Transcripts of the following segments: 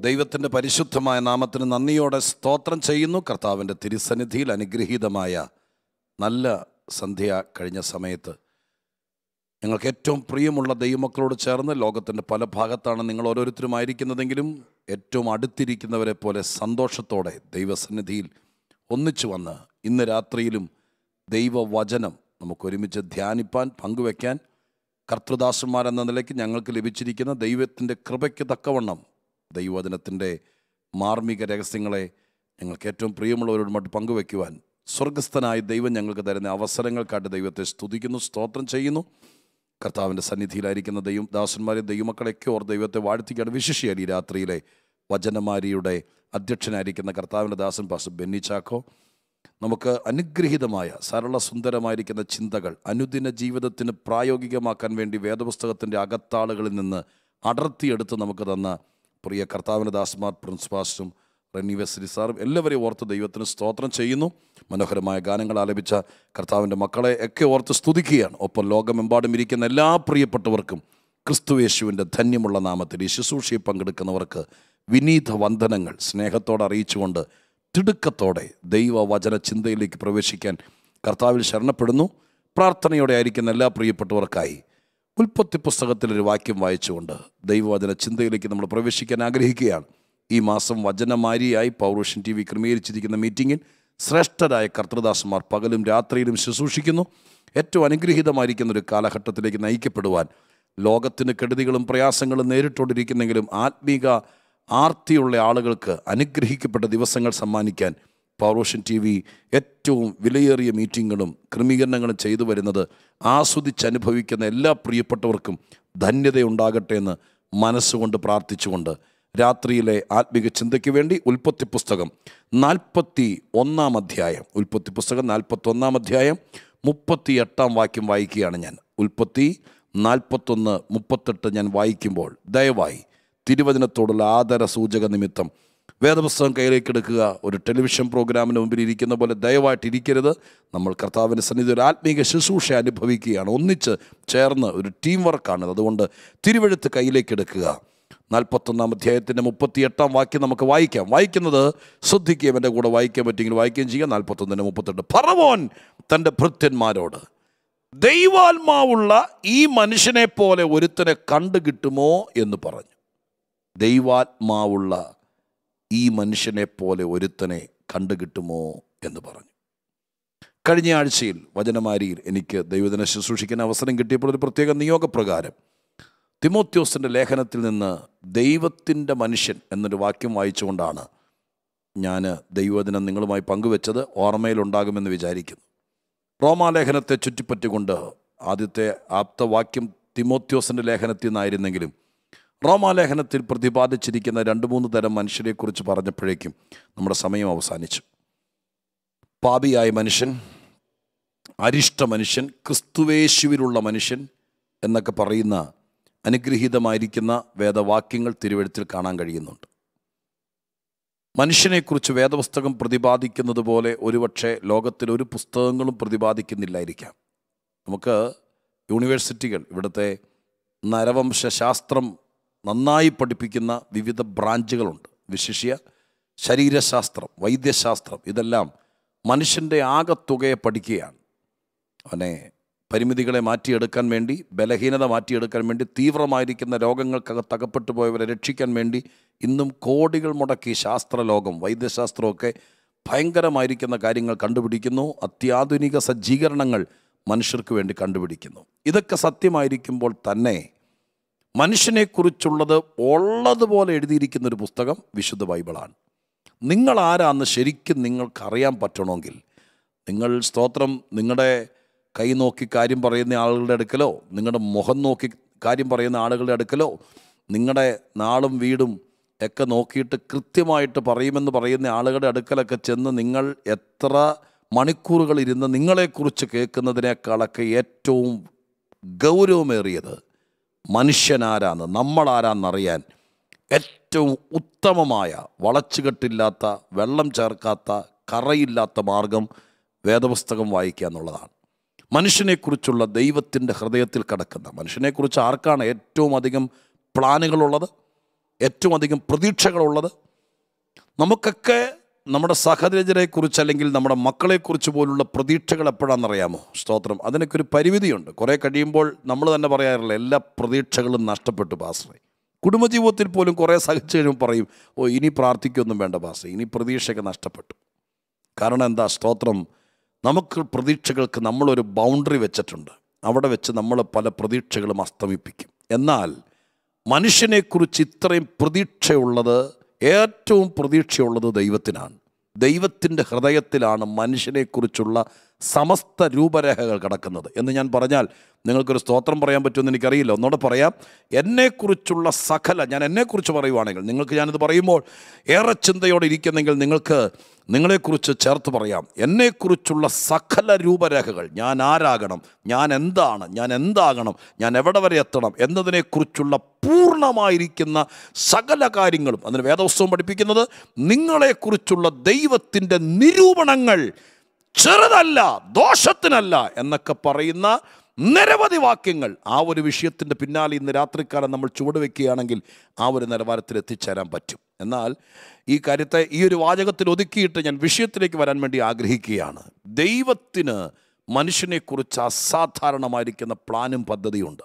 ദൈവത്തിന്റെ പരിശുദ്ധമായ നാമത്തിന് നന്ദിയോടെ സ്തോത്രം ചെയ്യുന്നു. കർത്താവിന്റെ തിരുസന്നിധിയിൽ അനുഗ്രഹീതമായ നല്ല സന്ധ്യ കഴിഞ്ഞ സമയത്ത്. ഞങ്ങൾക്ക് ഏറ്റവും പ്രിയമുള്ള ദൈവമക്കളോട് ചേർന്ന് ലോകത്തിന്റെ പല ഭാഗത്താണ് നിങ്ങൾ ഓരോരുത്തരും ആയിരിക്കുന്നതെങ്കിലും ഏറ്റവും അടുത്തിരിക്കുന്നവരെ പോലെ സന്തോഷത്തോടെ ദൈവസന്നിധിയിൽ ഒന്നിച്ചു വന്ന് ഇന്ന് രാത്രിയിലും ദൈവവചനം നമുക്ക് ഒരുമിച്ച് ധ്യാനിപ്പാൻ പങ്കുവെക്കാൻ കർത്തൃദാസന്മാരെന്ന നിലയ്ക്ക് ഞങ്ങൾക്ക് ലഭിച്ചിരിക്കുന്ന ദൈവത്തിന്റെ കൃപയ്ക്ക് തക്കവണ്ണം ദൈവവചനത്തിന്റെ മാർമിക രഹസ്യങ്ങളെ ഞങ്ങൾക്ക് ഏറ്റവും പ്രിയമുള്ളവരോടുമായിട്ട് പങ്കുവെക്കുവാൻ സ്വർഗസ്ഥനായ ദൈവം ഞങ്ങൾക്ക് തരുന്ന അവസരങ്ങൾക്കായിട്ട് ദൈവത്തെ സ്തുതിക്കുന്നു സ്തോത്രം ചെയ്യുന്നു. കർത്താവിന്റെ സന്നിധിയിലായിരിക്കുന്ന ദൈവം ദാസന്മാരെ ദൈവമക്കളെയൊക്കെ ഓർ ദൈവത്തെ വാഴ്ത്തിക്കാണ് വിശിഷിയാണ് ഈ രാത്രിയിലെ വചനമാരിയുടെ അധ്യക്ഷനായിരിക്കുന്ന കർത്താവിന്റെ ദാസൻ പാസ് ബെന്നി ചാക്കോ നമുക്ക് അനുഗ്രഹീതമായ സരള സുന്ദരമായിരിക്കുന്ന ചിന്തകൾ അനുദിന ജീവിതത്തിന് പ്രായോഗികമാക്കാൻ വേണ്ടി വേദപുസ്തകത്തിന്റെ അകത്താളുകളിൽ നിന്ന് അടർത്തിയെടുത്ത് നമുക്ക് തന്ന പ്രിയ കർത്താവിന്റെ പ്രിൻസ് പ്രിൻസിപ്പാസും റെനി വെസ്ലി സാറും എല്ലാവരെയും ഓർത്ത് ദൈവത്തിന് സ്തോത്രം ചെയ്യുന്നു. മനോഹരമായ ഗാനങ്ങൾ ആലപിച്ച കർത്താവിന്റെ മക്കളെ ഒക്കെ ഓർത്ത് സ്തുതിക്കുകയാണ്. ഒപ്പം ലോകമെമ്പാടും ഇരിക്കുന്ന എല്ലാ പ്രിയപ്പെട്ടവർക്കും ക്രിസ്തുവേശുവിന്റെ ധന്യമുള്ള നാമത്തിൽ ഈ ശുശ്രൂഷയിൽ പങ്കെടുക്കുന്നവർക്ക് വിനീത വന്ദനങ്ങൾ സ്നേഹത്തോടെ അറിയിച്ചുകൊണ്ട് തിടുക്കത്തോടെ ദൈവവചന ചിന്തയിലേക്ക് പ്രവേശിക്കാൻ കർത്താവിൽ ശരണപ്പെടുന്നു. പ്രാർത്ഥനയോടെ ആയിരിക്കുന്ന എല്ലാ പ്രിയപ്പെട്ടവർക്കായി ഉൽപ്പത്തി പുസ്തകത്തിലൊരു വാക്യം വായിച്ചുകൊണ്ട് ദൈവവചന ചിന്തയിലേക്ക് നമ്മൾ പ്രവേശിക്കാൻ ആഗ്രഹിക്കുകയാണ്. ഈ മാസം വചനമാരിയായി പൗരുഷൻ ടി വി ക്രമീകരിച്ചിരിക്കുന്ന മീറ്റിങ്ങിൽ ശ്രേഷ്ഠരായ കർത്തൃദാസന്മാർ പകലും രാത്രിയിലും ശുശ്രൂഷിക്കുന്നു. ഏറ്റവും അനുഗ്രഹീതമായിരിക്കുന്ന ഒരു കാലഘട്ടത്തിലേക്ക് നയിക്കപ്പെടുവാൻ ലോകത്തിന് കെടുതികളും പ്രയാസങ്ങളും നേരിട്ടുകൊണ്ടിരിക്കുന്നെങ്കിലും ആത്മീക ആർത്തിയുള്ള ആളുകൾക്ക് അനുഗ്രഹിക്കപ്പെട്ട ദിവസങ്ങൾ സമ്മാനിക്കാൻ പൗറോഷൻ ടി വി ഏറ്റവും വിലയേറിയ മീറ്റിങ്ങുകളും ക്രമീകരണങ്ങളും ചെയ്തു വരുന്നത് ആസ്വദിച്ചനുഭവിക്കുന്ന എല്ലാ പ്രിയപ്പെട്ടവർക്കും ധന്യതയുണ്ടാകട്ടെ എന്ന് മനസ്സുകൊണ്ട് പ്രാർത്ഥിച്ചുകൊണ്ട് രാത്രിയിലെ ആത്മീക ചിന്തയ്ക്ക് വേണ്ടി ഉൽപ്പത്തി പുസ്തകം നാൽപ്പത്തി ഒന്നാം അധ്യായം. ഉൽപ്പത്തി പുസ്തകം നാൽപ്പത്തി ഒന്നാം അധ്യായം മുപ്പത്തി എട്ടാം വാക്യം വായിക്കുകയാണ് ഞാൻ. ഉൽപ്പത്തി നാൽപ്പത്തൊന്ന് മുപ്പത്തെട്ട് ഞാൻ വായിക്കുമ്പോൾ ദയവായി തിരുവചനത്തോടുള്ള ആദര സൂചക നിമിത്തം വേദപുസ്തകം കയ്യിലേക്ക് എടുക്കുക. ഒരു ടെലിവിഷൻ പ്രോഗ്രാമിന് മുമ്പിൽ ഇരിക്കുന്ന പോലെ ദയവായിട്ടിരിക്കരുത് നമ്മൾ കർത്താവിന്റെ സന്നിധി ഒരു ആത്മീക ശുശ്രൂഷ അനുഭവിക്കുകയാണ്. ഒന്നിച്ച് ചേർന്ന് ഒരു ടീം വർക്കാണ് അതുകൊണ്ട് തിരുവഴുത്ത് കയ്യിലേക്ക് എടുക്കുക. നാൽപ്പത്തൊന്നാം അധ്യായത്തിന്റെ മുപ്പത്തിയെട്ടാം വാക്യം നമുക്ക് വായിക്കാം. വായിക്കുന്നത് ശ്രദ്ധിക്കുകയും എന്റെ കൂടെ വായിക്കാൻ പറ്റിയെങ്കിൽ വായിക്കുകയും ചെയ്യാം നാൽപ്പത്തൊന്നിന്റെ മുപ്പത്തെട്ട്. പറവോൻ തന്റെ ഭൃത്യന്മാരോട് ദൈവാത്മാവുള്ള ഈ മനുഷ്യനെ പോലെ ഒരുത്തനെ കണ്ടു കിട്ടുമോ എന്ന് പറഞ്ഞു. ദൈവാത്മാവുള്ള ഈ മനുഷ്യനെ പോലെ ഒരുത്തനെ കണ്ടുകിട്ടുമോ എന്ന് പറഞ്ഞു. കഴിഞ്ഞ ആഴ്ചയിൽ വചനമാരിയിൽ എനിക്ക് ദൈവദിന ശുശ്രൂഷിക്കാൻ അവസരം കിട്ടിയപ്പോൾ ഒരു പ്രത്യേക നിയോഗപ്രകാരം തിമോത്യോസിന്റെ ലേഖനത്തിൽ നിന്ന് ദൈവത്തിന്റെ മനുഷ്യൻ എന്നൊരു വാക്യം വായിച്ചുകൊണ്ടാണ് ഞാൻ ദൈവദിനം നിങ്ങളുമായി പങ്കുവെച്ചത് ഓർമ്മയിലുണ്ടാകുമെന്ന് വിചാരിക്കുന്നു. റോമാലേഖനത്തെ ചുറ്റിപ്പറ്റിക്കൊണ്ട് ആദ്യത്തെ ആപ്തവാക്യം തിമോത്യോസിന്റെ ലേഖനത്തിൽ നിന്നായിരുന്നെങ്കിലും റോമാലേഖനത്തിൽ പ്രതിപാദിച്ചിരിക്കുന്ന രണ്ട് മൂന്ന് തരം മനുഷ്യരെക്കുറിച്ച് പറഞ്ഞപ്പോഴേക്കും നമ്മുടെ സമയം അവസാനിച്ചു. പാപിയായ മനുഷ്യൻ അരിഷ്ട മനുഷ്യൻ ക്രിസ്തുവേശുവിലുള്ള മനുഷ്യൻ എന്നൊക്കെ പറയുന്ന അനുഗ്രഹീതമായിരിക്കുന്ന വേദവാക്യങ്ങൾ തിരുവഴുത്തിൽ കാണാൻ കഴിയുന്നുണ്ട്. മനുഷ്യനെക്കുറിച്ച് വേദപുസ്തകം പ്രതിപാദിക്കുന്നത് പോലെ ഒരുപക്ഷെ ലോകത്തിൽ ഒരു പുസ്തകങ്ങളും പ്രതിപാദിക്കുന്നില്ലായിരിക്കാം. നമുക്ക് യൂണിവേഴ്സിറ്റികൾ ഇവിടുത്തെ നരവംശാസ്ത്രം നന്നായി പഠിപ്പിക്കുന്ന വിവിധ ബ്രാഞ്ചുകളുണ്ട്. വിശിഷ്യ ശരീരശാസ്ത്രം വൈദ്യശാസ്ത്രം ഇതെല്ലാം മനുഷ്യന്റെ ആകത്തുകയെ പഠിക്കുകയാണ്. അവനെ പരിമിതികളെ മാറ്റിയെടുക്കാൻ വേണ്ടി ബലഹീനത മാറ്റിയെടുക്കാൻ വേണ്ടി തീവ്രമായിരിക്കുന്ന രോഗങ്ങൾക്കകത്ത് അകപ്പെട്ടു പോയവരെ രക്ഷിക്കാൻ വേണ്ടി ഇന്നും കോടികൾ മുടക്കി ശാസ്ത്രലോകം വൈദ്യശാസ്ത്രമൊക്കെ ഭയങ്കരമായിരിക്കുന്ന കാര്യങ്ങൾ കണ്ടുപിടിക്കുന്നു. അത്യാധുനിക സജ്ജീകരണങ്ങൾ മനുഷ്യർക്ക് വേണ്ടി കണ്ടുപിടിക്കുന്നു. ഇതൊക്കെ സത്യമായിരിക്കുമ്പോൾ തന്നെ മനുഷ്യനെക്കുറിച്ചുള്ളത് ഉള്ളതുപോലെ എഴുതിയിരിക്കുന്ന ഒരു പുസ്തകം വിശുദ്ധ ബൈബിളാണ്. നിങ്ങൾ ആരാന്ന് ശരിക്കും നിങ്ങൾക്കറിയാൻ പറ്റണമെങ്കിൽ നിങ്ങൾ സ്തോത്രം നിങ്ങളുടെ കൈ നോക്കി കാര്യം പറയുന്ന ആളുകളുടെ അടുക്കലോ നിങ്ങളുടെ മുഖം നോക്കി കാര്യം പറയുന്ന ആളുകളുടെ അടുക്കലോ നിങ്ങളുടെ നാളും വീടും ഒക്കെ നോക്കിയിട്ട് കൃത്യമായിട്ട് പറയുമെന്ന് പറയുന്ന ആളുകളുടെ അടുക്കലൊക്കെ ചെന്ന് നിങ്ങൾ എത്ര മണിക്കൂറുകൾ ഇരുന്ന് നിങ്ങളെക്കുറിച്ച് കേൾക്കുന്നതിനേക്കാളൊക്കെ ഏറ്റവും ഗൗരവമേറിയത് മനുഷ്യനാരാന്ന് നമ്മളാരാന്നറിയാൻ ഏറ്റവും ഉത്തമമായ വളച്ചുകെട്ടില്ലാത്ത വെള്ളം ചേർക്കാത്ത കറയില്ലാത്ത മാർഗം വേദപുസ്തകം വായിക്കുക എന്നുള്ളതാണ്. മനുഷ്യനെക്കുറിച്ചുള്ള ദൈവത്തിന്റെ ഹൃദയത്തിൽ കിടക്കുന്ന മനുഷ്യനെക്കുറിച്ച് ആർക്കാണ് ഏറ്റവും അധികം പ്ലാനുകളുള്ളത് ഏറ്റവും അധികം പ്രതീക്ഷകളുള്ളത്? നമുക്കൊക്കെ നമ്മുടെ സഹചര്യരെക്കുറിച്ച് അല്ലെങ്കിൽ നമ്മുടെ മക്കളെക്കുറിച്ച് പോലുള്ള പ്രതീക്ഷകൾ എപ്പോഴാണെന്നറിയാമോ? സ്തോത്രം. അതിനൊക്കെ ഒരു പരിമിതിയുണ്ട്. കുറേ കഴിയുമ്പോൾ നമ്മൾ തന്നെ പറയാറില്ല എല്ലാ പ്രതീക്ഷകളും നഷ്ടപ്പെട്ടു പാസ്റ്ററെ കുടുംബജീവിതത്തിൽ പോലും കുറേ സഹിച്ചു കഴിയുമ്പോൾ പറയും ഓ ഇനി പ്രാർത്ഥിക്കൊന്നും വേണ്ട പാസ്റ്ററെ ഇനി പ്രതീക്ഷയൊക്കെ നഷ്ടപ്പെട്ടു. കാരണം എന്താ സ്തോത്രം? നമുക്ക് പ്രതീക്ഷകൾക്ക് നമ്മളൊരു ബൗണ്ടറി വെച്ചിട്ടുണ്ട്. അവിടെ വെച്ച് നമ്മൾ പല പ്രതീക്ഷകളും അസ്തമിപ്പിക്കും. എന്നാൽ മനുഷ്യനെക്കുറിച്ച് ഇത്രയും പ്രതീക്ഷയുള്ളത് ഏറ്റവും പ്രതീക്ഷയുള്ളത് ദൈവത്തിനാണ്. ദൈവത്തിന്റെ ഹൃദയത്തിലാണ് മനുഷ്യനെക്കുറിച്ചുള്ള സമസ്ത രൂപരേഖകൾ കടക്കുന്നത്. എന്ന് ഞാൻ പറഞ്ഞാൽ നിങ്ങൾക്കൊരു സ്തോത്രം പറയാൻ പറ്റുമെന്ന് എനിക്കറിയില്ല. ഒന്നുകൂടെ പറയാം. എന്നെക്കുറിച്ചുള്ള സകല ഞാൻ എന്നെക്കുറിച്ച് പറയുവാണെങ്കിൽ നിങ്ങൾക്ക് ഞാനിത് പറയുമ്പോൾ ഏറെ ചിന്തയോടെ ഇരിക്കുന്നെങ്കിൽ നിങ്ങൾക്ക് നിങ്ങളെക്കുറിച്ച് ചേർത്ത് പറയാം. എന്നെക്കുറിച്ചുള്ള സകല രൂപരേഖകൾ ഞാൻ ആരാകണം ഞാൻ എന്താണ് ഞാൻ എന്താകണം ഞാൻ എവിടെ വരെ എത്തണം എന്നതിനെക്കുറിച്ചുള്ള പൂർണമായിരിക്കുന്ന സകല കാര്യങ്ങളും അതിന് വേദവസ്തവും പഠിപ്പിക്കുന്നത് നിങ്ങളെക്കുറിച്ചുള്ള ദൈവത്തിന്റെ നിരൂപണങ്ങൾ ചെറുതല്ല ദോഷത്തിനല്ല എന്നൊക്കെ പറയുന്ന നിരവധി വാക്യങ്ങൾ. ആ ഒരു വിഷയത്തിന്റെ പിന്നാലെ ഇന്ന് രാത്രിക്കാലം നമ്മൾ ചുവടുവെക്കുകയാണെങ്കിൽ ആ ഒരു നിലവാരത്തിൽ എത്തിച്ചേരാൻ പറ്റും. എന്നാൽ ഈ കാര്യത്തെ ഈ ഒരു വാചകത്തിൽ ഒതുക്കിയിട്ട് ഞാൻ വിഷയത്തിലേക്ക് വരാൻ വേണ്ടി ആഗ്രഹിക്കുകയാണ്. ദൈവത്തിന് മനുഷ്യനെക്കുറിച്ച് അസാധാരണമായിരിക്കുന്ന പ്ലാനും പദ്ധതിയുണ്ട്.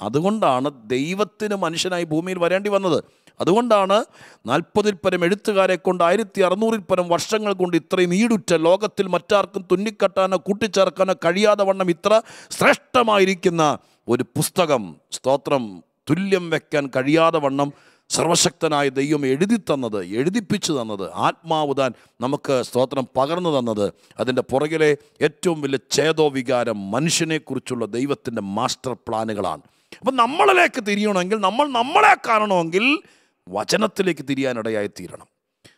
അതുകൊണ്ടാണ് ദൈവത്തിന് മനുഷ്യനായി ഭൂമിയിൽ വരേണ്ടി വന്നത്. അതുകൊണ്ടാണ് നാൽപ്പതിൽ പരം എഴുത്തുകാരെ കൊണ്ട് ആയിരത്തി അറുന്നൂറിൽ പരം വർഷങ്ങൾ കൊണ്ട് ഇത്രയും ഈടുറ്റ ലോകത്തിൽ മറ്റാർക്കും തുന്നിക്കട്ടാനോ കൂട്ടിച്ചേർക്കാനോ കഴിയാതെ വണ്ണം ഇത്ര ശ്രേഷ്ഠമായിരിക്കുന്ന ഒരു പുസ്തകം സ്തോത്രം തുല്യം വെക്കാൻ കഴിയാതെ വണ്ണം സർവശക്തനായ ദൈവം എഴുതി തന്നത് എഴുതിപ്പിച്ചു തന്നത് ആത്മാവ് താൻ നമുക്ക് സ്തോത്രം പകർന്നു തന്നത്. അതിന്റെ പുറകിലെ ഏറ്റവും വലിയ ചേതോ വികാരം മനുഷ്യനെക്കുറിച്ചുള്ള ദൈവത്തിന്റെ മാസ്റ്റർ പ്ലാനുകളാണ്. അപ്പം നമ്മളിലേക്ക് തിരിയണമെങ്കിൽ നമ്മൾ നമ്മളെ കാണണമെങ്കിൽ വചനത്തിലേക്ക് തിരിയാനിടയായി തീരണം.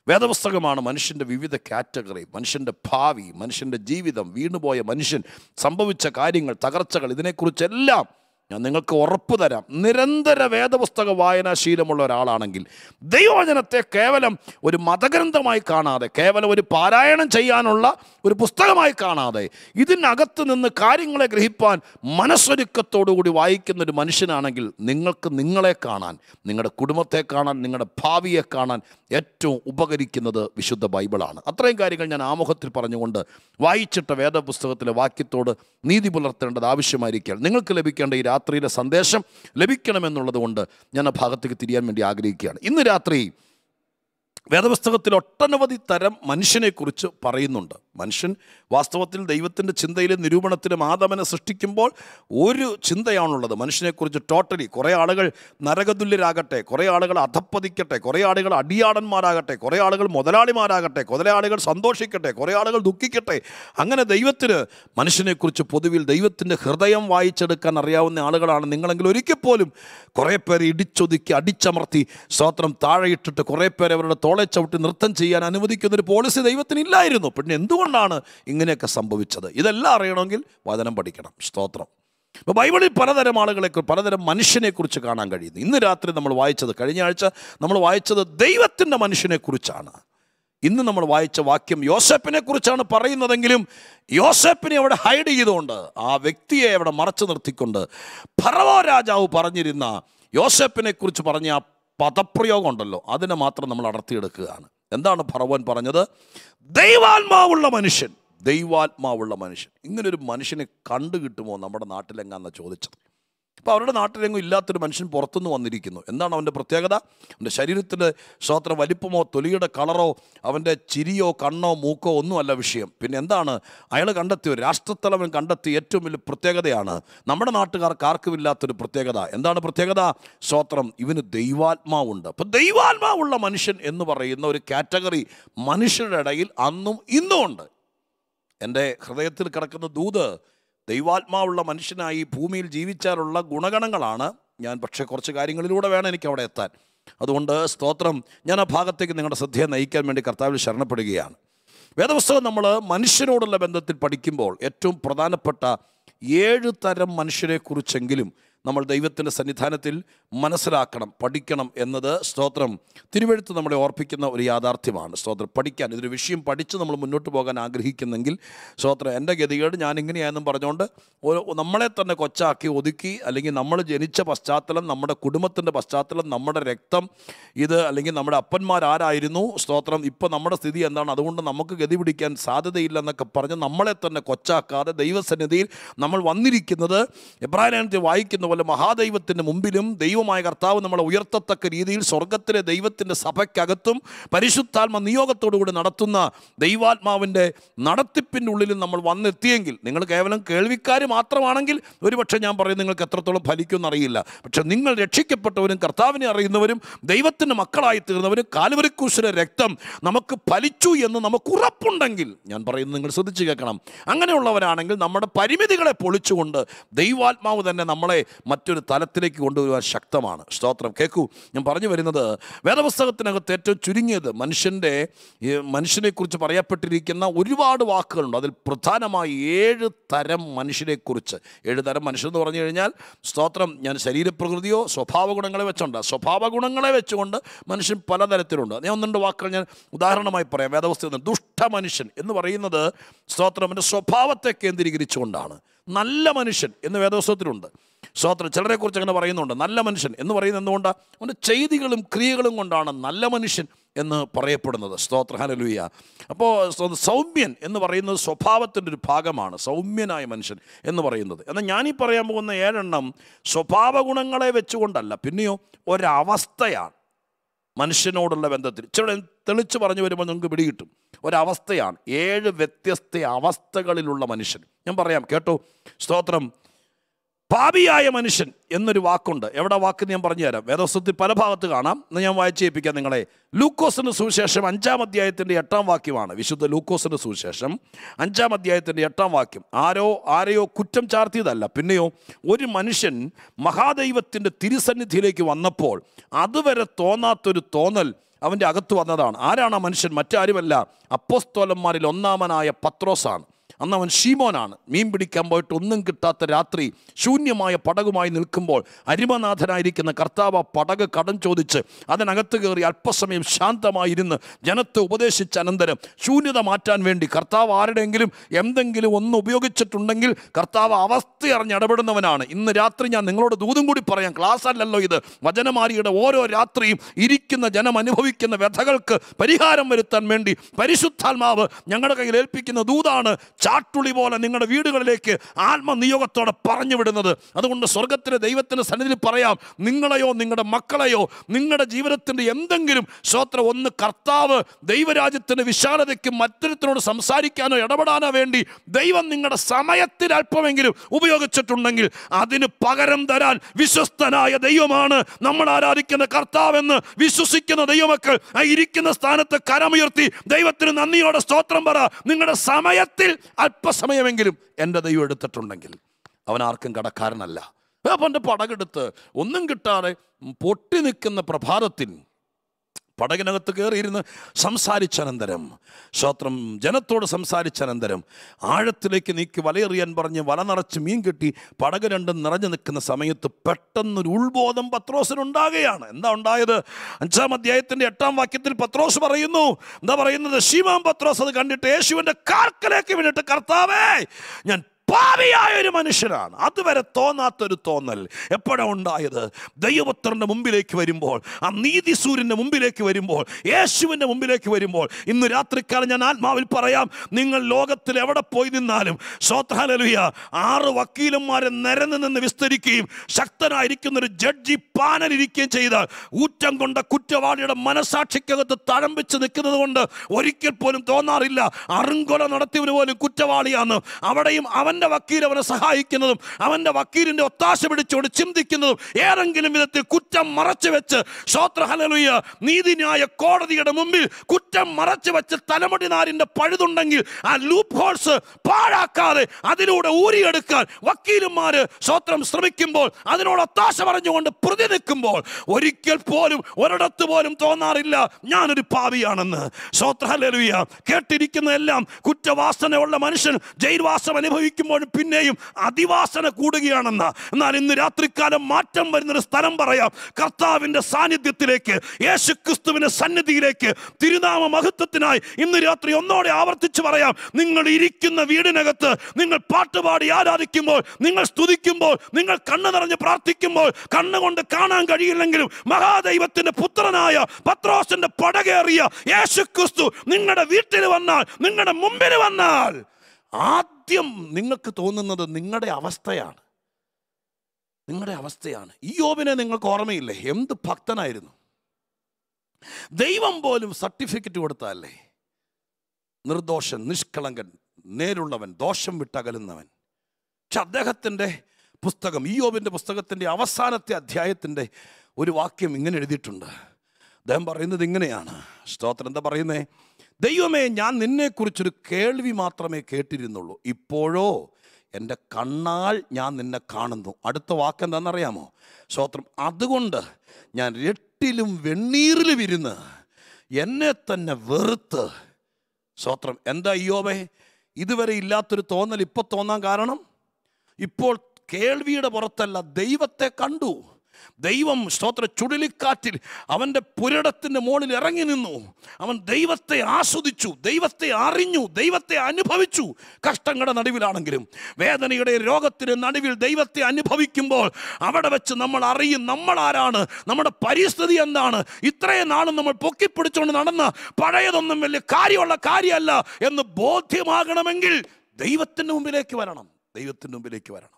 വേദപുസ്തകമാണ് മനുഷ്യന്റെ വിവിധ കാറ്റഗറി മനുഷ്യന്റെ ഭാവി മനുഷ്യന്റെ ജീവിതം വീണുപോയ മനുഷ്യൻ സംഭവിച്ച കാര്യങ്ങൾ തകർച്ചകൾ ഇതിനെക്കുറിച്ചെല്ലാം ഞാൻ നിങ്ങൾക്ക് ഉറപ്പ് തരാം. നിരന്തര വേദപുസ്തക വായനാശീലമുള്ള ഒരാളാണെങ്കിൽ ദൈവവചനത്തെ കേവലം ഒരു മതഗ്രന്ഥമായി കാണാതെ കേവലം ഒരു പാരായണം ചെയ്യാനുള്ള ഒരു പുസ്തകമായി കാണാതെ ഇതിനകത്ത് നിന്ന് കാര്യങ്ങളെ ഗ്രഹിപ്പാൻ മനസ്സൊരുക്കത്തോടുകൂടി വായിക്കുന്ന ഒരു മനുഷ്യനാണെങ്കിൽ നിങ്ങൾക്ക് നിങ്ങളെ കാണാൻ നിങ്ങളുടെ കുടുംബത്തെ കാണാൻ നിങ്ങളുടെ ഭാവിയെ കാണാൻ ഏറ്റവും ഉപകരിക്കുന്നത് വിശുദ്ധ ബൈബിളാണ്. അത്രയും കാര്യങ്ങൾ ഞാൻ ആമുഖത്തിൽ പറഞ്ഞുകൊണ്ട് വായിച്ചിട്ട വേദപുസ്തകത്തിലെ വാക്യത്തോട് നീതി പുലർത്തേണ്ടത് ആവശ്യമായിരിക്കുകയാണ്. നിങ്ങൾക്ക് ലഭിക്കേണ്ട ഈ രാത്രിയിലെ സന്ദേശം ലഭിക്കണമെന്നുള്ളത് കൊണ്ട് ഞാൻ ആ ഭാഗത്തേക്ക് തിരിയാൻ വേണ്ടി ആഗ്രഹിക്കുകയാണ്. ഇന്ന് രാത്രി വേദപുസ്തകത്തിൽ ഒട്ടനവധി തരം മനുഷ്യനെക്കുറിച്ച് പറയുന്നുണ്ട്. മനുഷ്യൻ വാസ്തവത്തിൽ ദൈവത്തിന്റെ ചിന്തയിലും നിരൂപണത്തിലും ആദമനെ സൃഷ്ടിക്കുമ്പോൾ ഒരു ചിന്തയാണുള്ളത്. മനുഷ്യനെക്കുറിച്ച് ടോട്ടലി കുറേ ആളുകൾ നരകതുല്യരാകട്ടെ കുറേ ആളുകൾ അധപ്പതിക്കട്ടെ കുറേ ആളുകൾ അടിയാടന്മാരാകട്ടെ കുറേ ആളുകൾ മുതലാളിമാരാകട്ടെ കുറേ ആളുകൾ സന്തോഷിക്കട്ടെ കുറേ ആളുകൾ ദുഃഖിക്കട്ടെ. അങ്ങനെ ദൈവത്തിന് മനുഷ്യനെക്കുറിച്ച് പൊതുവിൽ ദൈവത്തിന്റെ ഹൃദയം വായിച്ചെടുക്കാൻ അറിയാവുന്ന ആളുകളാണ് നിങ്ങളെങ്കിൽ ഒരിക്കൽ പോലും കുറേ പേരെ ഇടിച്ചൊതുക്കി അടിച്ചമർത്തി സ്തോത്രം താഴെയിട്ടിട്ട് കുറേ പേരെ അവരുടെ തോളെ ചവിട്ടി നൃത്തം ചെയ്യാൻ അനുവദിക്കുന്നൊരു പോളിസി ദൈവത്തിന് ഇല്ലായിരുന്നു. പിന്നെ എന്തുകൊണ്ടാണ് ഇങ്ങനെയൊക്കെ സംഭവിച്ചത്. ഇതെല്ലാം അറിയണമെങ്കിൽ വചനം പഠിക്കണം. സ്തോത്രം. ഇപ്പോൾ ബൈബിളിൽ പലതരം ആളുകളെ പലതരം മനുഷ്യനെക്കുറിച്ച് കാണാൻ കഴിയുന്നു. ഇന്ന് രാത്രി നമ്മൾ വായിച്ചത് കഴിഞ്ഞ ആഴ്ച നമ്മൾ വായിച്ചത് ദൈവത്തിന്റെ മനുഷ്യനെക്കുറിച്ചാണ്. ഇന്ന് നമ്മൾ വായിച്ച വാക്യം യോസെപ്പിനെ കുറിച്ചാണ് പറയുന്നതെങ്കിലും യോസെപ്പിനെ അവിടെ ഹൈഡ് ചെയ്തുകൊണ്ട് ആ വ്യക്തിയെ അവിടെ മറച്ചു നിർത്തിക്കൊണ്ട് ഫറവോ രാജാവ് പറഞ്ഞിരുന്ന യോസെപ്പിനെ കുറിച്ച് പറഞ്ഞ ആ പദപ്രയോഗം ഉണ്ടല്ലോ അതിനെ മാത്രം നമ്മൾ അടർത്തിയെടുക്കുകയാണ്. എന്താണ് ഫറവോൻ പറഞ്ഞത്? ദൈവാത്മാവുള്ള മനുഷ്യൻ ദൈവാത്മാവുള്ള മനുഷ്യൻ. ഇങ്ങനൊരു മനുഷ്യനെ കണ്ടു കിട്ടുമോ നമ്മുടെ നാട്ടിലെങ്ങാന്ന ചോദിച്ചത്? അപ്പോൾ അവരുടെ നാട്ടിലെങ്ങും ഇല്ലാത്തൊരു മനുഷ്യൻ പുറത്തുനിന്ന് വന്നിരിക്കുന്നു. എന്താണ് അവന്റെ പ്രത്യേകത? അവന്റെ ശരീരത്തിന്റെ സ്വത്ര വലിപ്പമോ തൊലിയുടെ കളറോ അവന്റെ ചിരിയോ കണ്ണോ മൂക്കോ ഒന്നുമല്ല വിഷയം. പിന്നെ എന്താണ്? അയാൾ കണ്ടെത്തിയ രാഷ്ട്രത്തലവൻ കണ്ടെത്തിയ ഏറ്റവും വലിയ പ്രത്യേകതയാണ്. നമ്മുടെ നാട്ടുകാർക്ക് ആർക്കുമില്ലാത്തൊരു പ്രത്യേകത. എന്താണ് പ്രത്യേകത? സ്വത്രം ഇവന് ദൈവാത്മാവുണ്ട്. അപ്പോൾ ദൈവാത്മാവുള്ള മനുഷ്യൻ എന്ന് പറയുന്ന ഒരു കാറ്റഗറി മനുഷ്യരുടെ ഇടയിൽ അന്നും ഇന്നും ഉണ്ട്. എന്റെ ഹൃദയത്തിൽ കിടക്കുന്ന ദൂത് ദൈവാത്മാവുള്ള മനുഷ്യനായി ഭൂമിയിൽ ജീവിച്ചാലുള്ള ഗുണഗണങ്ങളാണ് ഞാൻ. പക്ഷേ കുറച്ച് കാര്യങ്ങളിലൂടെ വേണം എനിക്ക് അവിടെ എത്താൻ. അതുകൊണ്ട് സ്തോത്രം. ഞാൻ ആ ഭാഗത്തേക്ക് നിങ്ങളുടെ ശ്രദ്ധയെ നയിക്കാൻ വേണ്ടി കർത്താവിൽ ശരണപ്പെടുകയാണ്. വേദപുസ്തകം നമ്മൾ മനുഷ്യനോടുള്ള ബന്ധത്തിൽ പഠിക്കുമ്പോൾ ഏറ്റവും പ്രധാനപ്പെട്ട ഏഴ് തരം മനുഷ്യരെക്കുറിച്ചെങ്കിലും നമ്മൾ ദൈവത്തിന്റെ സന്നിധാനത്തിൽ മനസ്സിലാക്കണം പഠിക്കണം എന്നത് സ്തോത്രം. തിരുവഴുത്ത് നമ്മളെ ഓർപ്പിക്കുന്ന ഒരു യാഥാർത്ഥ്യമാണ്. സ്തോത്രം പഠിക്കാൻ. ഇതൊരു വിഷയം പഠിച്ച് നമ്മൾ മുന്നോട്ട് പോകാൻ ആഗ്രഹിക്കുന്നെങ്കിൽ സ്തോത്രം എന്റെ ഗതികേട് ഞാൻ ഇങ്ങനെയാണെന്നും പറഞ്ഞുകൊണ്ട് നമ്മളെ തന്നെ കൊച്ചാക്കി ഒതുക്കി അല്ലെങ്കിൽ നമ്മൾ ജനിച്ച പശ്ചാത്തലം നമ്മുടെ കുടുംബത്തിന്റെ പശ്ചാത്തലം നമ്മുടെ രക്തം ഇത് അല്ലെങ്കിൽ നമ്മുടെ അപ്പന്മാരാരായിരുന്നു സ്തോത്രം ഇപ്പോൾ നമ്മുടെ സ്ഥിതി എന്താണ്? അതുകൊണ്ട് നമുക്ക് ഗതി പിടിക്കാൻ സാധ്യതയില്ലെന്നൊക്കെ പറഞ്ഞ് നമ്മളെ തന്നെ കൊച്ചാക്കാതെ ദൈവസന്നിധിയിൽ നമ്മൾ വന്നിരിക്കുന്നത് എബ്രാഹിം വായിക്കുന്ന പോലെ മഹാദൈവത്തിന്റെ മുമ്പിലും ദൈവമായ കർത്താവ് നമ്മളെ ഉയർത്തത്തക്ക രീതിയിൽ സ്വർഗത്തിലെ ദൈവത്തിന്റെ സഭയ്ക്കകത്തും പരിശുദ്ധാത്മ നിയോഗത്തോടുകൂടി നടത്തുന്ന ദൈവാത്മാവിന്റെ നടത്തിപ്പിന്റെ ഉള്ളിലും നമ്മൾ വന്നെത്തിയെങ്കിൽ നിങ്ങൾ കേവലം കേൾവിക്കാർ മാത്രമാണെങ്കിൽ ഒരുപക്ഷെ ഞാൻ പറയും നിങ്ങൾക്ക് എത്രത്തോളം ഫലിക്കും അറിയില്ല. പക്ഷെ നിങ്ങൾ രക്ഷിക്കപ്പെട്ടവരും കർത്താവിനെ അറിയുന്നവരും ദൈവത്തിന്റെ മക്കളായി തീർന്നവരും കാലുവരിക്കൂശിലെ രക്തം നമുക്ക് ഫലിച്ചു എന്ന് നമുക്ക് ഉറപ്പുണ്ടെങ്കിൽ ഞാൻ പറയുന്നത് നിങ്ങൾ ശ്രദ്ധിച്ചു കേൾക്കണം. അങ്ങനെയുള്ളവരാണെങ്കിൽ നമ്മുടെ പരിമിതികളെ പൊളിച്ചുകൊണ്ട് ദൈവാത്മാവ് തന്നെ നമ്മളെ മറ്റൊരു തലത്തിലേക്ക് കൊണ്ടുവരുവാൻ ശക്തമാണ്. സ്തോത്രം. കേൾക്കൂ ഞാൻ പറഞ്ഞു വരുന്നത് വേദപുസ്തകത്തിനകത്ത് ഏറ്റവും ചുരുങ്ങിയത് മനുഷ്യന്റെ മനുഷ്യനെക്കുറിച്ച് പറയപ്പെട്ടിരിക്കുന്ന ഒരുപാട് വാക്കുകളുണ്ട്. അതിൽ പ്രധാനമായി ഏഴ് തരം മനുഷ്യനെക്കുറിച്ച് ഏഴ് തരം മനുഷ്യരെന്ന് പറഞ്ഞു കഴിഞ്ഞാൽ സ്തോത്രം ഞാൻ ശരീരപ്രകൃതിയോ സ്വഭാവ ഗുണങ്ങളെ വെച്ചുണ്ട് സ്വഭാവ ഗുണങ്ങളെ വെച്ചുകൊണ്ട് മനുഷ്യൻ പലതരത്തിലുണ്ട്. ഞാൻ ഒന്നുണ്ട് വാക്കുകൾ ഞാൻ ഉദാഹരണമായി പറയാം. വേദവസ്തു ദുഷ്ട മനുഷ്യൻ എന്ന് പറയുന്നത് സ്തോത്രം എന്റെ സ്വഭാവത്തെ കേന്ദ്രീകരിച്ചുകൊണ്ടാണ്. നല്ല മനുഷ്യൻ എന്ന് വേദവസ്തത്തിലുണ്ട് സ്തോത്രം ചിലരെക്കുറിച്ച് അങ്ങനെ പറയുന്നുണ്ട്. നല്ല മനുഷ്യൻ എന്ന് പറയുന്നത് എന്തുകൊണ്ടാണ് അവന്റെ ചെയ്തികളും ക്രിയകളും കൊണ്ടാണ് നല്ല മനുഷ്യൻ എന്ന് പറയപ്പെടുന്നത്. സ്തോത്ര. ഹലലുയ അപ്പോൾ സൗമ്യൻ എന്ന് പറയുന്നത് സ്വഭാവത്തിന്റെ ഒരു ഭാഗമാണ്. സൗമ്യനായ മനുഷ്യൻ എന്ന് പറയുന്നത്. എന്നാൽ ഞാനീ പറയാൻ പോകുന്ന ഏഴെണ്ണം സ്വഭാവ ഗുണങ്ങളെ വെച്ചുകൊണ്ടല്ല. പിന്നെയോ ഒരവസ്ഥയാണ് മനുഷ്യനോടുള്ള ബന്ധത്തിൽ. ചില തെളിച്ച് പറഞ്ഞു വരുമ്പോൾ നിങ്ങൾക്ക് പിടികിട്ടും. ഒരവസ്ഥയാണ്. ഏഴ് വ്യത്യസ്ത അവസ്ഥകളിലുള്ള മനുഷ്യൻ. ഞാൻ പറയാം. കേട്ടോ? സ്തോത്രം. പാപിയായ മനുഷ്യൻ എന്നൊരു വാക്കുണ്ട്. എവിടെ വാക്ക് ഞാൻ പറഞ്ഞുതരാം. വേദവസ്തുത്തിൽ പല ഭാഗത്ത് കാണാം. എന്ന് ഞാൻ വായിച്ചു കേൾപ്പിക്കാം നിങ്ങളെ. ലൂക്കോസിന്റെ സുവിശേഷം അഞ്ചാം അധ്യായത്തിന്റെ എട്ടാം വാക്യമാണ്. വിശുദ്ധ ലൂക്കോസിന്റെ സുവിശേഷം അഞ്ചാം അധ്യായത്തിന്റെ എട്ടാം വാക്യം. ആരോ ആരെയോ കുറ്റം ചാർത്തിയതല്ല. പിന്നെയോ ഒരു മനുഷ്യൻ മഹാദൈവത്തിന്റെ തിരുസന്നിധിയിലേക്ക് വന്നപ്പോൾ അതുവരെ തോന്നാത്തൊരു തോന്നൽ അവന്റെ അകത്ത് വന്നതാണ്. ആരാണ് ആ മനുഷ്യൻ? മറ്റാരുമല്ല. അപ്പോസ്തോലന്മാരിൽ ഒന്നാമനായ പത്രോസാണ്. അന്ന് അവൻ ഷീമോനാണ് മീൻ പിടിക്കാൻ പോയിട്ട് ഒന്നും കിട്ടാത്ത രാത്രി ശൂന്യമായ പടകുമായി നിൽക്കുമ്പോൾ അരിമനാഥനായിരിക്കുന്ന കർത്താവ് ആ പടക് കടം ചോദിച്ച് അതിനകത്ത് കയറി അല്പസമയം ശാന്തമായിരുന്ന് ജനത്തെ ഉപദേശിച്ച അനന്തരം ശൂന്യത മാറ്റാൻ വേണ്ടി കർത്താവ് ആരുടെയെങ്കിലും എന്തെങ്കിലും ഒന്ന് ഉപയോഗിച്ചിട്ടുണ്ടെങ്കിൽ കർത്താവ് അവസ്ഥ അറിഞ്ഞ് ഇടപെടുന്നവനാണ്. ഇന്ന് രാത്രി ഞാൻ നിങ്ങളോട് ദൂതും കൂടി പറയാം. ക്ലാസ് അല്ലല്ലോ ഇത്. വചനമാരിയുടെ ഓരോ രാത്രിയും ഇരിക്കുന്ന ജനം അനുഭവിക്കുന്ന വ്യഥകൾക്ക് പരിഹാരം വരുത്താൻ വേണ്ടി പരിശുദ്ധാത്മാവ് ഞങ്ങളുടെ കയ്യിൽ ഏൽപ്പിക്കുന്ന ദൂതാണ് ചാട്ടുളി പോലെ നിങ്ങളുടെ വീടുകളിലേക്ക് ആത്മനിയോഗത്തോടെ പറഞ്ഞു വിടുന്നത്. അതുകൊണ്ട് സ്വർഗത്തിലെ ദൈവത്തിന്റെ സന്നിധിയിൽ പറയാം നിങ്ങളെയോ നിങ്ങളുടെ മക്കളെയോ നിങ്ങളുടെ ജീവിതത്തിന്റെ എന്തെങ്കിലും ശ്രോത്ര ഒന്ന് കർത്താവ് ദൈവരാജ്യത്തിന്റെ വിശാലതയ്ക്ക് മറ്റൊരുത്തിനോട് സംസാരിക്കാനോ ഇടപെടാനോ വേണ്ടി ദൈവം നിങ്ങളുടെ സമയത്തിൽ അല്പമെങ്കിലും ഉപയോഗിച്ചിട്ടുണ്ടെങ്കിൽ അതിന് പകരം തരാൻ വിശ്വസ്തനായ ദൈവമാണ് നമ്മൾ ആരാധിക്കുന്ന കർത്താവെന്ന് വിശ്വസിക്കുന്ന ദൈവമക്കൾ ആ ഇരിക്കുന്ന സ്ഥാനത്ത് കരമുയർത്തി ദൈവത്തിന് നന്ദിയോടെ സ്തോത്രം പറ. നിങ്ങളുടെ സമയത്തിൽ അല്പസമയമെങ്കിലും എന്റെ ദൈവം എടുത്തിട്ടുണ്ടെങ്കിൽ അവൻ ആർക്കും കടക്കാരനല്ല. അപ്പം എന്റെ പടകെടുത്ത് ഒന്നും കിട്ടാതെ പൊട്ടി നിൽക്കുന്ന പ്രഭാതത്തിൽ പടകിനകത്ത് കയറിയിരുന്ന് സംസാരിച്ചനന്തരം ശ്രോത്രം ജനത്തോട് സംസാരിച്ചനന്തരം ആഴത്തിലേക്ക് നീക്കി വലയെറിയാൻ പറഞ്ഞ് വല നിറച്ച് മീൻ കെട്ടി പടക് രണ്ടും നിറഞ്ഞു നിൽക്കുന്ന സമയത്ത് പെട്ടെന്നൊരു ഉൾബോധം പത്രോസിനുണ്ടാകുകയാണ്. എന്താ ഉണ്ടായത്? അഞ്ചാം അധ്യായത്തിന്റെ എട്ടാം വാക്യത്തിൽ പത്രോസ് പറയുന്നു. എന്താ പറയുന്നത്? ശിവം പത്രോസ് അത് കണ്ടിട്ട് യേശുവിന്റെ കാർക്കലേക്ക് വീണിട്ട് കർത്താവേ ഞാൻ പാപിയായ ഒരു മനുഷ്യനാണ്. അതുവരെ തോന്നാത്തൊരു തോന്നൽ എപ്പോഴാണ് ഉണ്ടായത്? ദൈവപുത്രന്റെ മുമ്പിലേക്ക് വരുമ്പോൾ ആ നീതി സൂര്യന്റെ മുമ്പിലേക്ക് വരുമ്പോൾ യേശുവിന്റെ മുമ്പിലേക്ക് വരുമ്പോൾ ഇന്ന് രാത്രിക്കാലം ഞാൻ ആത്മാവിൽ പറയാം നിങ്ങൾ ലോകത്തിൽ എവിടെ പോയി നിന്നാലും സ്വോത്രാലലുയ ആറ് വക്കീലന്മാരെ നിരന്ന് നിന്ന് വിസ്തരിക്കുകയും ശക്തനായിരിക്കുന്ന ഒരു ജഡ്ജി പാനലിരിക്കുകയും ചെയ്താൽ ഊറ്റം കൊണ്ട കുറ്റവാളിയുടെ മനസാക്ഷിക്കകത്ത് തഴമ്പിച്ച് നിൽക്കുന്നത് കൊണ്ട് ഒരിക്കൽ പോലും തോന്നാറില്ല. അറുങ്കൊല നടത്തിയവന് പോലും കുറ്റവാളിയാണ് അവിടെയും അവന്റെ വക്കീൽ അവനെ സഹായിക്കുന്നതും അവന്റെ വക്കീലിന്റെ ഒത്താശ പിടിച്ചുകൊണ്ട് ചിന്തിക്കുന്നതും ഏതെങ്കിലും വിധത്തിൽ കുറ്റം മറച്ചു വെച്ച് ശ്രോത്രഹലലുയ നീതിന്യായ കോടതിയുടെ മുമ്പിൽ കുറ്റം മറച്ചു വെച്ച് തലമുടി നാരിന്റെ പഴുതുണ്ടെങ്കിൽ ആ ലൂപ്പ് ഹോൾസ് പാഴാക്കാതെ അതിലൂടെ ഊരിയെടുക്കാൻ വക്കീലന്മാർ സ്വത്രം ശ്രമിക്കുമ്പോൾ അതിനോട് ഒത്താശ പറഞ്ഞുകൊണ്ട് പ്രതി നിൽക്കുമ്പോൾ ഒരിക്കൽ പോലും ഒരിടത്ത് പോലും തോന്നാറില്ല ഞാനൊരു പാവിയാണെന്ന് ശ്രോത്ര കേട്ടിരിക്കുന്ന എല്ലാം കുറ്റവാസനയുള്ള മനുഷ്യൻ ജയിൽവാസം അനുഭവിക്കുമ്പോൾ കഴിക്കുമ്പോഴും പിന്നെയും അതിവാസന കൂടുകയാണെന്ന്. എന്നാൽ ഇന്ന് രാത്രിക്കാലം മാറ്റം വരുന്നൊരു സ്ഥലം പറയാം. കർത്താവിന്റെ സാന്നിധ്യത്തിലേക്ക് യേശു ക്രിസ്തുവിന്റെ സന്നിധിയിലേക്ക് തിരുനാമ മഹത്വത്തിനായി ഇന്ന് രാത്രി ഒന്നോടെ ആവർത്തിച്ച് പറയാം. നിങ്ങൾ ഇരിക്കുന്ന വീടിനകത്ത് നിങ്ങൾ പാട്ടുപാടി ആരാധിക്കുമ്പോൾ നിങ്ങൾ സ്തുതിക്കുമ്പോൾ നിങ്ങൾ കണ്ണു നിറഞ്ഞ് പ്രാർത്ഥിക്കുമ്പോൾ കണ്ണുകൊണ്ട് കാണാൻ കഴിയില്ലെങ്കിലും മഹാദൈവത്തിന്റെ പുത്രനായ പത്രോസിന്റെ പടകേറിയ യേശു ക്രിസ്തു നിങ്ങളുടെ വീട്ടിൽ വന്നാൽ നിങ്ങളുടെ മുമ്പിൽ വന്നാൽ ആദ്യം നിങ്ങൾക്ക് തോന്നുന്നത് നിങ്ങളുടെ അവസ്ഥയാണ്. നിങ്ങളുടെ അവസ്ഥയാണ്. ഈ യോബിനെ നിങ്ങൾക്ക് ഓർമ്മയില്ലേ? എന്ത് ഭക്തനായിരുന്നു? ദൈവം പോലും സർട്ടിഫിക്കറ്റ് കൊടുത്താലേ? നിർദോഷൻ നിഷ്കളങ്കൻ നേരുള്ളവൻ ദോഷം വിട്ടകലുന്നവൻ. പക്ഷെ അദ്ദേഹത്തിന്റെ പുസ്തകം ഈ യോബിന്റെ പുസ്തകത്തിന്റെ അവസാനത്തെ അധ്യായത്തിന്റെ ഒരു വാക്യം ഇങ്ങനെ എഴുതിയിട്ടുണ്ട്. അദ്ദേഹം പറയുന്നത് ഇങ്ങനെയാണ്. സ്തോത്രം. എന്താ പറയുന്നേ? ദൈവമേ ഞാൻ നിന്നെക്കുറിച്ചൊരു കേൾവി മാത്രമേ കേട്ടിരുന്നുള്ളൂ. ഇപ്പോഴോ എന്റെ കണ്ണാൽ ഞാൻ നിന്നെ കാണുന്നു. അടുത്ത വാക്ക് എന്താണെന്നറിയാമോ? സ്വോത്രം അതുകൊണ്ട് ഞാൻ രട്ടിലും വെണ്ണീറിലും ഇരുന്ന് എന്നെ തന്നെ വെറുത്ത്. സ്വോത്രം എന്താ അയ്യോബേ? ഇതുവരെ ഇല്ലാത്തൊരു തോന്നൽ ഇപ്പോൾ തോന്നാൻ കാരണം? ഇപ്പോൾ കേൾവിയുടെ പുറത്തല്ല ദൈവത്തെ കണ്ടു. ദൈവം സ്തോത്ര ചുഴലിക്കാറ്റിൽ അവന്റെ പുരടത്തിന്റെ മുകളിൽ ഇറങ്ങി നിന്നു. അവൻ ദൈവത്തെ ആസ്വദിച്ചു ദൈവത്തെ അറിഞ്ഞു ദൈവത്തെ അനുഭവിച്ചു. കഷ്ടങ്ങളുടെ നടുവിലാണെങ്കിലും വേദനയുടെ രോഗത്തിന് നടുവിൽ ദൈവത്തെ അനുഭവിക്കുമ്പോൾ അവിടെ വെച്ച് നമ്മൾ അറിയും നമ്മൾ ആരാണ് നമ്മുടെ പരിസ്ഥിതി എന്താണ് ഇത്രയും നാളും നമ്മൾ പൊക്കിപ്പിടിച്ചുകൊണ്ട് നടന്ന പഴയതൊന്നും വലിയ കാര്യമുള്ള കാര്യമല്ല എന്ന് ബോധ്യമാകണമെങ്കിൽ ദൈവത്തിന്റെ മുമ്പിലേക്ക് വരണം ദൈവത്തിന്റെ മുമ്പിലേക്ക് വരണം.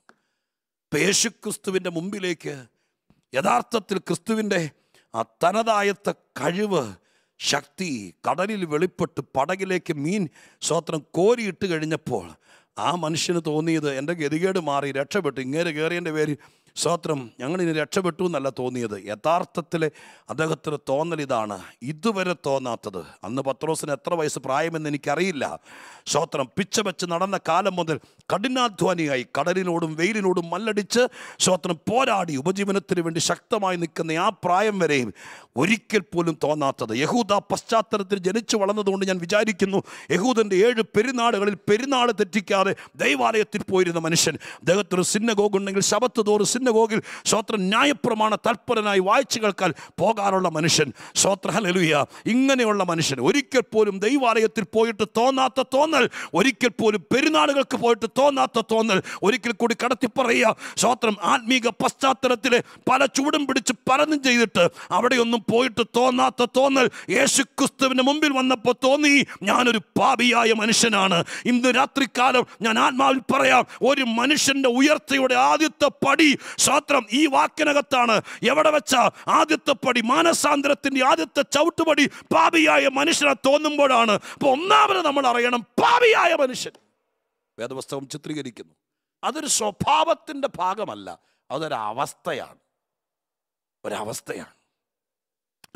യേശുക്രിസ്തുവിന്റെ മുമ്പിലേക്ക് യഥാർത്ഥത്തിൽ ക്രിസ്തുവിന്റെ ആ തനതായത്തെ കഴിവ് ശക്തി കടലിൽ വെളിപ്പെട്ട് പടകിലേക്ക് മീൻ സ്വത്രം കോരിയിട്ട് കഴിഞ്ഞപ്പോൾ ആ മനുഷ്യന് തോന്നിയത് എന്റെ ഗതികേട് മാറി രക്ഷപ്പെട്ടു ഇങ്ങേര് കയറിയതിന്റെ പേര് സ്വത്രം ഞങ്ങളിനി രക്ഷപ്പെട്ടു എന്നല്ല തോന്നിയത്. യഥാർത്ഥത്തിൽ അദ്ദേഹത്തിന് തോന്നൽ ഇതാണ്. ഇതുവരെ തോന്നാത്തത്. അന്ന് പത്രോസിന് എത്ര വയസ്സ് പ്രായമെന്ന് എനിക്കറിയില്ല. സ്വാത്രം പിച്ച വെച്ച് നടന്ന കാലം മുതൽ കഠിനാധ്വാനിയായി. കടലിനോടും വെയിലിനോടും മല്ലടിച്ച് സ്വാത്രം പോരാടി ഉപജീവനത്തിന് വേണ്ടി ശക്തമായി നിൽക്കുന്ന ആ പ്രായം വരെയും ഒരിക്കൽ പോലും തോന്നാത്തത്. യഹൂദ പശ്ചാത്തലത്തിൽ ജനിച്ചു വളർന്നതുകൊണ്ട് ഞാൻ വിചാരിക്കുന്നു യഹൂദന്റെ ഏഴ് പെരുന്നാളുകളിൽ പെരുന്നാൾ തെറ്റിക്കാതെ ദൈവാലയത്തിൽ പോയിരുന്ന മനുഷ്യൻ. അദ്ദേഹത്തിന് സിന്നഗോഗുണ്ടെങ്കിൽ ശബത്ത് തോറും സിന്നഗോഗിൽ സ്വത്ര ന്യായപ്രമാണ തൽപരനായി വായിച്ചു കേൾക്കാൻ പോകാറുള്ള മനുഷ്യൻ. സ്വത്ര ഹലലുയ ഇങ്ങനെയുള്ള മനുഷ്യൻ ഒരിക്കൽ പോലും ദൈവാലയത്തിൽ പോയിട്ട് തോന്നാത്ത തോന്നൽ ഒരിക്കൽ പോലും പെരുന്നാളുകൾക്ക് പോയിട്ട് തോന്നാത്ത തോന്നൽ ഒരിക്കൽ കൂടി കടത്തി പറയുക സ്വത്രം ആത്മീക പശ്ചാത്തലത്തിലെ പല ചൂടും പിടിച്ച് പലതും ചെയ്തിട്ട് അവിടെയൊന്നും പോയിട്ട് തോന്നാത്ത തോന്നൽ യേശു ക്രിസ്തുവിന് മുമ്പിൽ വന്നപ്പോൾ തോന്നി ഞാനൊരു പാപിയായ മനുഷ്യനാണ്. ഇന്ന് രാത്രികാലം ഞാൻ ആത്മാവിൽ പറയാം ഒരു മനുഷ്യന്റെ ഉയർച്ചയുടെ ആദ്യത്തെ പടി സ്വത്രം ഈ വാക്കിനകത്താണ് എവിടെ വെച്ച ആദ്യത്തെ പടി മാനസാന്തരത്തിന്റെ ആദ്യത്തെ ചവിട്ടുപടി പാപിയായ മനുഷ്യനെ തോന്നുമ്പോഴാണ്. അപ്പോൾ ഒന്നാമത് നമ്മൾ അറിയണം പാപിയായ മനുഷ്യൻ. വേദപുസ്തകം ചിത്രീകരിക്കുന്നു. അതൊരു സ്വഭാവത്തിന്റെ ഭാഗമല്ല. അതൊരവസ്ഥയാണ്. ഒരവസ്ഥയാണ്.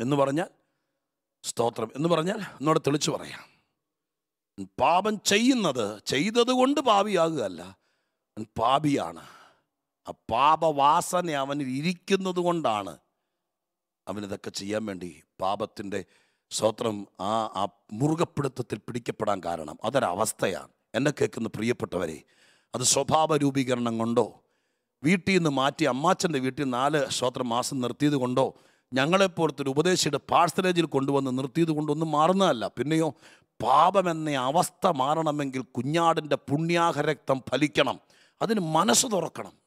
എന്ന് പറഞ്ഞാൽ സ്തോത്രം എന്ന് പറഞ്ഞാൽ എന്നോട് തെളിച്ചു പറയാം. പാപം ചെയ്യുന്നത് ചെയ്തത് കൊണ്ട് പാപിയാകുകയല്ല പാപിയാണ്. ആ പാപവാസന അവനിൽ ഇരിക്കുന്നത് കൊണ്ടാണ് അവനിതൊക്കെ ചെയ്യാൻ വേണ്ടി പാപത്തിന്റെ സ്വത്രം ആ ആ മുറുകപ്പിടുത്തത്തിൽ പിടിക്കപ്പെടാൻ കാരണം. അതൊരവസ്ഥയാണ്. എന്നെ കേൾക്കുന്ന പ്രിയപ്പെട്ടവരെ അത് സ്വഭാവ രൂപീകരണം കൊണ്ടോ വീട്ടിൽ നിന്ന് മാറ്റി അമ്മാച്ചന്റെ വീട്ടിൽ നാല് സ്വത്രം മാസം നിർത്തിയത് കൊണ്ടോ ഞങ്ങളെപ്പോലത്തെ ഒരു ഉപദേശിയുടെ പാഴ്സലേജിൽ കൊണ്ടുവന്ന് നിർത്തിയത് കൊണ്ടൊന്നും മാറുന്നതല്ല. പിന്നെയോ പാപമെന്ന അവസ്ഥ മാറണമെങ്കിൽ കുഞ്ഞാടിന്റെ പുണ്യാഹരക്തം ഫലിക്കണം. അതിന് മനസ്സ് തുറക്കണം.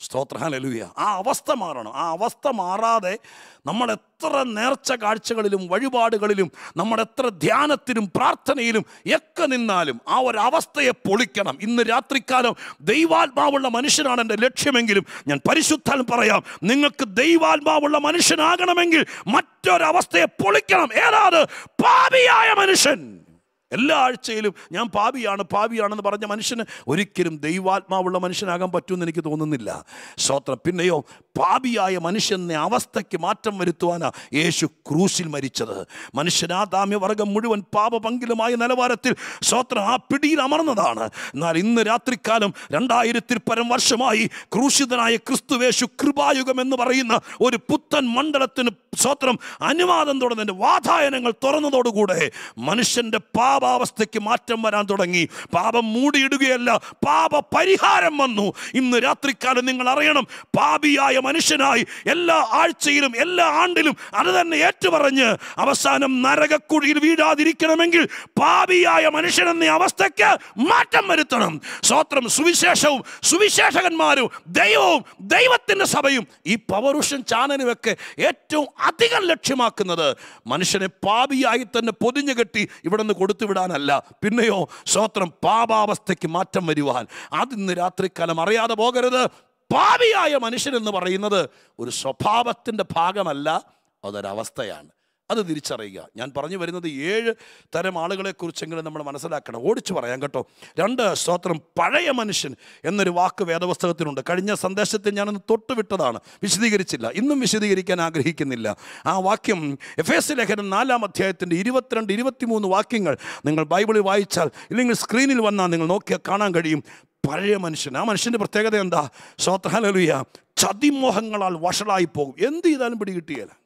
സ്തോത്രഹാലലുയ ആ അവസ്ഥ മാറണം. ആ അവസ്ഥ മാറാതെ നമ്മൾ എത്ര നേർച്ച കാഴ്ചകളിലും വഴിപാടുകളിലും നമ്മൾ എത്ര ധ്യാനത്തിലും പ്രാർത്ഥനയിലും ഒക്കെ നിന്നാലും ആ ഒരു അവസ്ഥയെ പൊളിക്കണം. ഇന്ന് രാത്രിക്കാലം ദൈവാത്മാവുള്ള മനുഷ്യനാണ് എന്റെ ലക്ഷ്യമെങ്കിലും ഞാൻ പരിശുദ്ധാൽ പറയാം. നിങ്ങൾക്ക് ദൈവാത്മാവുള്ള മനുഷ്യനാകണമെങ്കിൽ മറ്റൊരവസ്ഥയെ പൊളിക്കണം. ഏതാത് പാപിയായ മനുഷ്യൻ. എല്ലാ ആഴ്ചയിലും ഞാൻ പാപിയാണ് പാപിയാണെന്ന് പറഞ്ഞ മനുഷ്യന് ഒരിക്കലും ദൈവാത്മാവുള്ള മനുഷ്യനാകാൻ പറ്റുമെന്ന് എനിക്ക് തോന്നുന്നില്ല. സ്വത്രം പിന്നെയോ പാപിയായ മനുഷ്യനെ അവസ്ഥയ്ക്ക് മാറ്റം വരുത്തുവാനാ യേശു ക്രൂശിൽ മരിച്ചത്. മനുഷ്യനാദാമ്യ വർഗം മുഴുവൻ പാപപങ്കിലുമായ നിലവാരത്തിൽ സ്വത്രം ആ പിടിയിൽ അമർന്നതാണ്. എന്നാൽ ഇന്ന് രാത്രിക്കാലം രണ്ടായിരത്തിൽ പരം വർഷമായി ക്രൂശിതനായ ക്രിസ്തുവേശു കൃപായുഗം എന്ന് പറയുന്ന ഒരു പുത്തൻ മണ്ഡലത്തിന് സ്വത്രം അനുവാദം തുടർന്നതിന്റെ വാതായനങ്ങൾ തുറന്നതോടുകൂടെ മനുഷ്യന്റെ പാപ പാപാവസ്ഥയ്ക്ക് മാറ്റം വരാൻ തുടങ്ങി. പാപം മൂടിയിടുകയല്ല പാപ പരിഹാരം വന്നു. ഇന്ന് രാത്രിക്കാലം നിങ്ങൾ അറിയണം പാപിയായ മനുഷ്യനായി എല്ലാ ആഴ്ചയിലും എല്ലാ ആണ്ടിലും അത് തന്നെ ഏറ്റുപറഞ്ഞ് അവസാനം നരകക്കുഴിയിൽ വീഴാതിരിക്കണമെങ്കിൽ പാപിയായ മനുഷ്യൻ എന്ന അവസ്ഥയ്ക്ക് മാറ്റം വരുത്തണം. സ്വോത്രം സുവിശേഷവും സുവിശേഷകന്മാരും ദൈവവും ദൈവത്തിന്റെ സഭയും ഈ പവറുഷൻ ചാനലുമൊക്കെ ഏറ്റവും അധികം ലക്ഷ്യമാക്കുന്നത്. മനുഷ്യനെ പാപിയായി തന്നെ പൊതിഞ്ഞു കെട്ടി ഇവിടെ നിന്ന് കൊടുത്തു വിടാനല്ല. പിന്നെയോ സ്വോത്രം പാപാവസ്ഥയ്ക്ക് മാറ്റം വരുവാൻ. അതിന്ന് രാത്രിക്കാലം അറിയാതെ പോകരുത്. പാപിയായ മനുഷ്യനെന്ന് പറയുന്നത് ഒരു സ്വഭാവത്തിന്റെ ഭാഗമല്ല അതൊരവസ്ഥയാണ്. അത് തിരിച്ചറിയുക. ഞാൻ പറഞ്ഞു വരുന്നത് ഏഴ് തരം ആളുകളെക്കുറിച്ചെങ്കിലും നമ്മൾ മനസ്സിലാക്കണം. ഓടിച്ചു പറയാം കേട്ടോ. രണ്ട് സ്തോത്രം പഴയ മനുഷ്യൻ എന്നൊരു വാക്ക് വേദപുസ്തകത്തിനുണ്ട് കഴിഞ്ഞ സന്ദേശത്തിൽ ഞാനൊന്ന് തൊട്ടുവിട്ടതാണ്. വിശദീകരിച്ചില്ല. ഇന്നും വിശദീകരിക്കാൻ ആഗ്രഹിക്കുന്നില്ല. ആ വാക്യം എഫ് എസ് ലേഖനം നാലാം അധ്യായത്തിന്റെ ഇരുപത്തിരണ്ട് ഇരുപത്തിമൂന്ന് വാക്യങ്ങൾ നിങ്ങൾ ബൈബിളിൽ വായിച്ചാൽ ഇല്ലെങ്കിൽ സ്ക്രീനിൽ വന്നാൽ നിങ്ങൾ നോക്കിയാൽ കാണാൻ കഴിയും. പഴയ മനുഷ്യൻ. ആ മനുഷ്യന്റെ പ്രത്യേകത എന്താ? സ്വത്രഹലിയ ചതിമോഹങ്ങളാൽ വഷളായി പോകും എന്ത് ചെയ്താലും പിടികിട്ടിയല്ല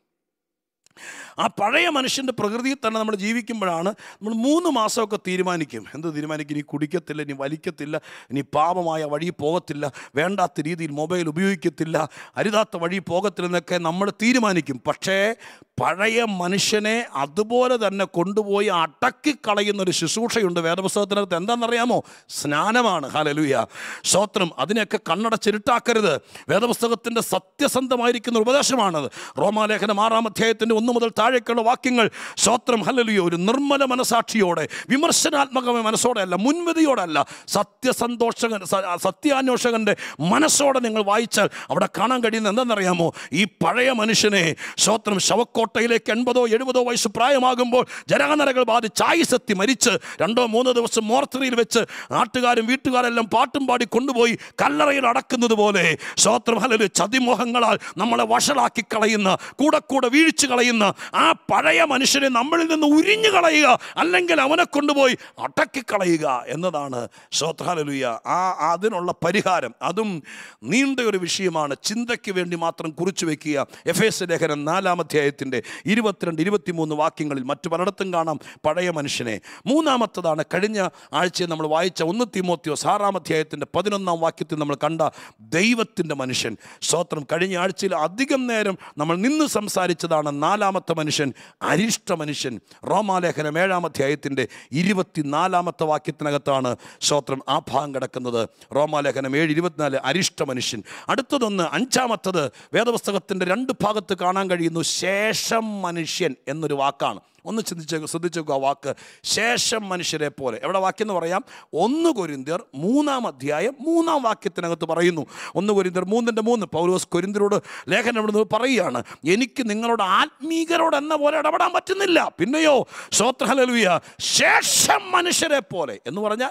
ആ പഴയ മനുഷ്യന്റെ പ്രകൃതിയിൽ തന്നെ നമ്മൾ ജീവിക്കുമ്പോഴാണ് നമ്മൾ മൂന്ന് മാസമൊക്കെ തീരുമാനിക്കും. എന്ത് തീരുമാനിക്കും? ഇനി കുടിക്കത്തില്ല ഇനി വലിക്കത്തില്ല ഇനി പാപമായ വഴി പോകത്തില്ല വേണ്ടാത്ത രീതിയിൽ മൊബൈൽ ഉപയോഗിക്കത്തില്ല അരുതാത്ത വഴി പോകത്തില്ലെന്നൊക്കെ നമ്മൾ തീരുമാനിക്കും. പക്ഷേ പഴയ മനുഷ്യനെ അതുപോലെ തന്നെ കൊണ്ടുപോയി അടക്കി കളയുന്ന ഒരു ശുശ്രൂഷയുണ്ട് വേദപുസ്തകത്തിനകത്ത്. എന്താണെന്നറിയാമോ? സ്നാനമാണ്. ഹാലലുയ സ്തോത്രം അതിനെയൊക്കെ കണ്ണടച്ചിരുട്ടാക്കരുത്. വേദപുസ്തകത്തിന്റെ സത്യസന്ധമായിരിക്കുന്ന ഉപദേശമാണത്. റോമാലേഖനം ആറാം അധ്യായത്തിന്റെ ഒന്ന് മുതൽ താഴേക്കുള്ള വാക്യങ്ങൾ. സ്വത്രം ഹലലുയ ഒരു നിർമ്മല മനസാക്ഷിയോടെ വിമർശനാത്മകമായ മനസ്സോടെ അല്ല മുൻവിധിയോടെ അല്ല സത്യസന്തോഷകൻ സത്യാന്വേഷകന്റെ മനസ്സോടെ നിങ്ങൾ വായിച്ചാൽ അവിടെ കാണാൻ കഴിയുന്നത് എന്തെന്നറിയാമോ? ഈ പഴയ മനുഷ്യനെ സ്വത്രം ശവക്കോട്ടയിലേക്ക് എൺപതോ എഴുപതോ വയസ്സ് പ്രായമാകുമ്പോൾ ജരാനരകൾ ബാധിച്ച് ആയുസത്തി മരിച്ച് രണ്ടോ മൂന്നോ ദിവസം മോർത്തറിയിൽ വെച്ച് നാട്ടുകാരും വീട്ടുകാരെല്ലാം പാട്ടും പാടി കൊണ്ടുപോയി കല്ലറയിൽ അടക്കുന്നത് പോലെ സ്വത്രം ഹലല് ചതിമോഹങ്ങളാൽ നമ്മളെ വഷളാക്കി കളയുന്ന കൂടെ കൂടെ വീഴ്ച കളയുന്ന ആ പഴയ മനുഷ്യനെ നമ്മളിൽ നിന്ന് ഉരിഞ്ഞു കളയുക അല്ലെങ്കിൽ അവനെ കൊണ്ടുപോയി അടക്കിക്കളയുക എന്നതാണ്. ശ്രോത്രാലുയ ആ അതിനുള്ള പരിഹാരം അതും നീണ്ട ഒരു വിഷയമാണ്. ചിന്തയ്ക്ക് വേണ്ടി മാത്രം കുറിച്ചു വെക്കുക. എഫ് എസ് ലേഖനം നാലാം അധ്യായത്തിന്റെ ഇരുപത്തിരണ്ട് ഇരുപത്തിമൂന്ന് വാക്യങ്ങളിൽ മറ്റു പലയിടത്തും കാണാം പഴയ മനുഷ്യനെ. മൂന്നാമത്തതാണ് കഴിഞ്ഞ ആഴ്ചയിൽ നമ്മൾ വായിച്ച ഒന്ന് തിമോത്തിയോസ് ആറാം അധ്യായത്തിന്റെ പതിനൊന്നാം വാക്യത്തിൽ നമ്മൾ കണ്ട ദൈവത്തിന്റെ മനുഷ്യൻ. സ്തോത്രം കഴിഞ്ഞ ആഴ്ചയിൽ അധികം നേരം നമ്മൾ നിന്ന് സംസാരിച്ചതാണ് നാലാമത്തെ മനുഷ്യൻ അരിഷ്ട മനുഷ്യൻ. റോമാലേഖനം ഏഴാം അധ്യായത്തിന്റെ ഇരുപത്തിനാലാമത്തെ വാക്യത്തിനകത്താണ് സ്തോത്രം ആ ഭാഗം കിടക്കുന്നത്. റോമാലേഖനം ഏഴ് ഇരുപത്തിനാല് അരിഷ്ട മനുഷ്യൻ. അടുത്തതൊന്ന് അഞ്ചാമത്തത് വേദപുസ്തകത്തിന്റെ രണ്ട് ഭാഗത്ത് കാണാൻ കഴിയുന്നു ശേഷം മനുഷ്യൻ എന്നൊരു വാക്കാണ്. ഒന്ന് ചിന്തിച്ച് ശ്രദ്ധിച്ചു നോക്കുക ആ വാക്ക്. ശേഷം മനുഷ്യരെ പോലെ. എവിടെ വാക്യം എന്ന് പറയാം? ഒന്ന് കൊരിന്തിയർ മൂന്നാം അധ്യായം മൂന്നാം വാക്യത്തിനകത്ത് പറയുന്നു. ഒന്ന് കൊരിന്തിയർ മൂന്നിന്റെ മൂന്ന്. പൗലോസ് കൊരിന്തിയരോട് ലേഖനം ഇവിടുന്ന് പറയുകയാണ്? എനിക്ക് നിങ്ങളോട് ആത്മീകരോട് എന്ന പോലെ ഇടപെടാൻ പറ്റുന്നില്ല. പിന്നെയോ ശ്രോത്രഹലിയ ശേഷം മനുഷ്യരെ പോലെ. എന്ന് പറഞ്ഞാൽ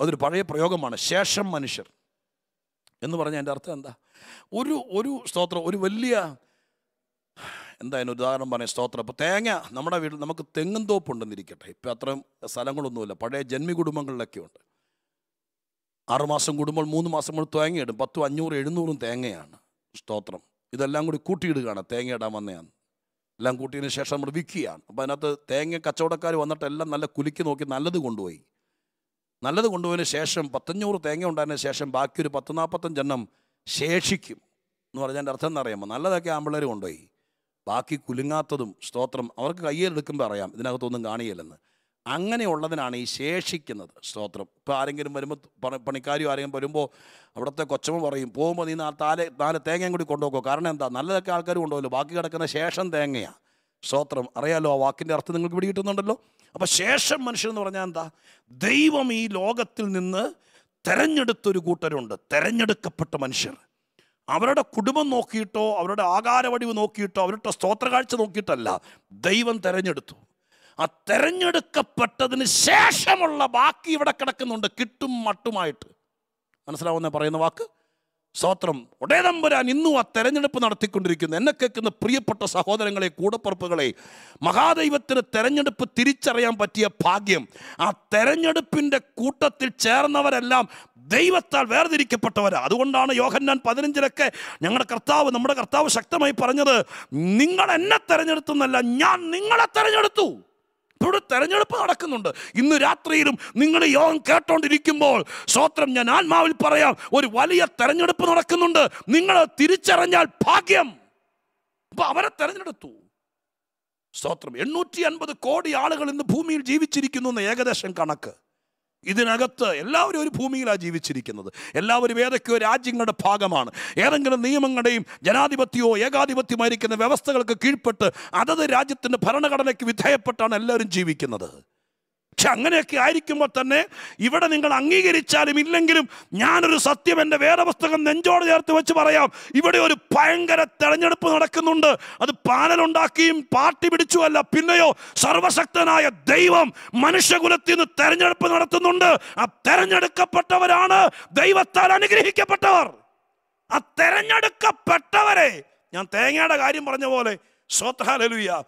അതൊരു പഴയ പ്രയോഗമാണ്. ശേഷം മനുഷ്യർ. എന്ന് പറഞ്ഞാൽ എന്റെ അർത്ഥം എന്താ? ഒരു ഒരു സ്തോത്രം ഒരു വലിയ എന്താ അതിന് ഉദാഹരണം പറയാം സ്തോത്രം. അപ്പോൾ തേങ്ങ നമ്മുടെ വീട്ടിൽ നമുക്ക് തെങ്ങും തോപ്പുണ്ടെന്നിരിക്കട്ടെ ഇപ്പം അത്രയും സ്ഥലങ്ങളൊന്നുമില്ല. പഴയ ജന്മി കുടുംബങ്ങളിലൊക്കെ ഉണ്ട്. ആറുമാസം കൂടുമ്പോൾ മൂന്ന് മാസം കൊണ്ട് തേങ്ങയിടും പത്തും അഞ്ഞൂറ് എഴുന്നൂറും തേങ്ങയാണ് സ്തോത്രം. ഇതെല്ലാം കൂടി കൂട്ടിയിടുകയാണ്. തേങ്ങ ഇടാൻ വന്നതാണ്. എല്ലാം കൂട്ടിയതിന് ശേഷം നമ്മൾ വിൽക്കുകയാണ്. അപ്പോൾ അതിനകത്ത് തേങ്ങ കച്ചവടക്കാർ വന്നിട്ട് എല്ലാം നല്ല കുലുക്കി നോക്കി നല്ലത് കൊണ്ടുപോയി. നല്ലത് കൊണ്ടുപോയതിന് ശേഷം പത്തഞ്ഞൂറ് തേങ്ങ ഉണ്ടായതിന് ശേഷം ബാക്കി ഒരു പത്ത് നാൽപ്പത്തഞ്ചെണ്ണം ശേഷിക്കും. എന്ന് പറഞ്ഞാൽ അർത്ഥം എന്നറിയാമോ നല്ലതൊക്കെ ആമ്പിള്ളേർ കൊണ്ടുപോയി. ബാക്കി കുലുങ്ങാത്തതും സ്തോത്രം അവർക്ക് കയ്യിലെടുക്കുമ്പോൾ അറിയാം ഇതിനകത്തൊന്നും കാണിയില്ലെന്ന് അങ്ങനെയുള്ളതിനാണ് ഈ ശേഷിക്കുന്നത് സ്തോത്രം. ഇപ്പോൾ ആരെങ്കിലും വരുമ്പോൾ പണ- പണിക്കാരും ആരെങ്കിലും വരുമ്പോൾ അവിടുത്തെ കൊച്ചമ്മ പറയും പോകുമ്പോൾ നീ നാല് നാല് തേങ്ങയും കൂടി കൊണ്ടുപോക്കോ കാരണം എന്താ? നല്ലതൊക്കെ ആൾക്കാർ കൊണ്ടുപോകല്ലോ ബാക്കി കിടക്കുന്ന ശേഷം തേങ്ങയാണ് സ്തോത്രം. അറിയാലോ ആ വാക്കിന്റെ അർത്ഥം നിങ്ങൾക്ക് ഇവിടെ കിട്ടുന്നുണ്ടല്ലോ? അപ്പോൾ ശേഷം മനുഷ്യൻ എന്ന് പറഞ്ഞാൽ എന്താ? ദൈവം ഈ ലോകത്തിൽ നിന്ന് തെരഞ്ഞെടുത്തൊരു കൂട്ടരുണ്ട്. തെരഞ്ഞെടുക്കപ്പെട്ട മനുഷ്യർ. അവരുടെ കുടുംബം നോക്കിയിട്ടോ അവരുടെ ആകാരവടിവ് നോക്കിയിട്ടോ അവരുടെ സ്തോത്രകാഴ്ച നോക്കിയിട്ടല്ല ദൈവം തെരഞ്ഞെടുത്തു. ആ തെരഞ്ഞെടുക്കപ്പെട്ടതിന് ശേഷമുള്ള ബാക്കി ഇവിടെ കിടക്കുന്നുണ്ട് കിട്ടും മട്ടുമായിട്ട്. മനസ്സിലാവുന്ന പറയുന്ന വാക്ക്? സ്തോത്രം. ഉടേതമ്പുരാൻ ഇന്നും ആ തെരഞ്ഞെടുപ്പ് നടത്തിക്കൊണ്ടിരിക്കുന്നു. എന്നെ കേൾക്കുന്ന പ്രിയപ്പെട്ട സഹോദരങ്ങളെ കൂടപ്പുറപ്പുകളെ മഹാദൈവത്തിന് തെരഞ്ഞെടുപ്പ് തിരിച്ചറിയാൻ പറ്റിയ ഭാഗ്യം. ആ തെരഞ്ഞെടുപ്പിന്റെ കൂട്ടത്തിൽ ചേർന്നവരെല്ലാം ദൈവത്താൽ വേർതിരിക്കപ്പെട്ടവരാ. അതുകൊണ്ടാണ് യോഹന്നാൻ പതിനഞ്ചിലൊക്കെ ഞങ്ങളുടെ കർത്താവ് നമ്മുടെ കർത്താവ് ശക്തമായി പറഞ്ഞത് നിങ്ങൾ എന്നെ തെരഞ്ഞെടുത്തുന്നല്ല ഞാൻ നിങ്ങളെ തെരഞ്ഞെടുത്തു. ഇപ്പോഴും തെരഞ്ഞെടുപ്പ് നടക്കുന്നുണ്ട്. ഇന്ന് രാത്രിയിലും നിങ്ങൾ യോഗം കേട്ടോണ്ടിരിക്കുമ്പോൾ സ്വോത്രം ഞാൻ ആത്മാവിൽ പറയാം ഒരു വലിയ തെരഞ്ഞെടുപ്പ് നടക്കുന്നുണ്ട്. നിങ്ങൾ തിരിച്ചറിഞ്ഞാൽ ഭാഗ്യം. അപ്പൊ അവരെ തെരഞ്ഞെടുത്തു. സ്തോത്രം എണ്ണൂറ്റി അൻപത് കോടി ആളുകൾ ഇന്ന് ഭൂമിയിൽ ജീവിച്ചിരിക്കുന്നു എന്ന് ഏകദേശം കണക്ക്. ഇതിനകത്ത് എല്ലാവരും ഒരു ഭൂമിയിലാണ് ജീവിച്ചിരിക്കുന്നത്. എല്ലാവരും ഏതൊക്കെയോ രാജ്യങ്ങളുടെ ഭാഗമാണ്. ഏതെങ്കിലും നിയമങ്ങളുടെയും ജനാധിപത്യമോ ഏകാധിപത്യമായിരിക്കുന്ന വ്യവസ്ഥകൾക്ക് കീഴ്പ്പെട്ട് അതത് രാജ്യത്തിന്റെ ഭരണഘടനയ്ക്ക് വിധേയപ്പെട്ടാണ് എല്ലാവരും ജീവിക്കുന്നത്. പക്ഷെ അങ്ങനെയൊക്കെ ആയിരിക്കുമ്പോൾ തന്നെ ഇവിടെ നിങ്ങൾ അംഗീകരിച്ചാലും ഇല്ലെങ്കിലും ഞാനൊരു സത്യം എന്റെ വേദപുസ്തകം നെഞ്ചോട് ചേർത്ത് വെച്ച് പറയാം. ഇവിടെ ഒരു ഭയങ്കര തെരഞ്ഞെടുപ്പ് നടക്കുന്നുണ്ട്. അത് പാനലുണ്ടാക്കിയും പാർട്ടി പിടിച്ചുമല്ല പിന്നെയോ സർവശക്തനായ ദൈവം മനുഷ്യകുലത്തിൽ നിന്ന് തെരഞ്ഞെടുപ്പ് നടത്തുന്നുണ്ട്. ആ തെരഞ്ഞെടുക്കപ്പെട്ടവരാണ്. ദൈവത്താൽ അനുഗ്രഹിക്കപ്പെട്ടവർ. ആ തെരഞ്ഞെടുക്കപ്പെട്ടവരെ ഞാൻ തേങ്ങയുടെ കാര്യം പറഞ്ഞ പോലെ സ്വത്താലലുയ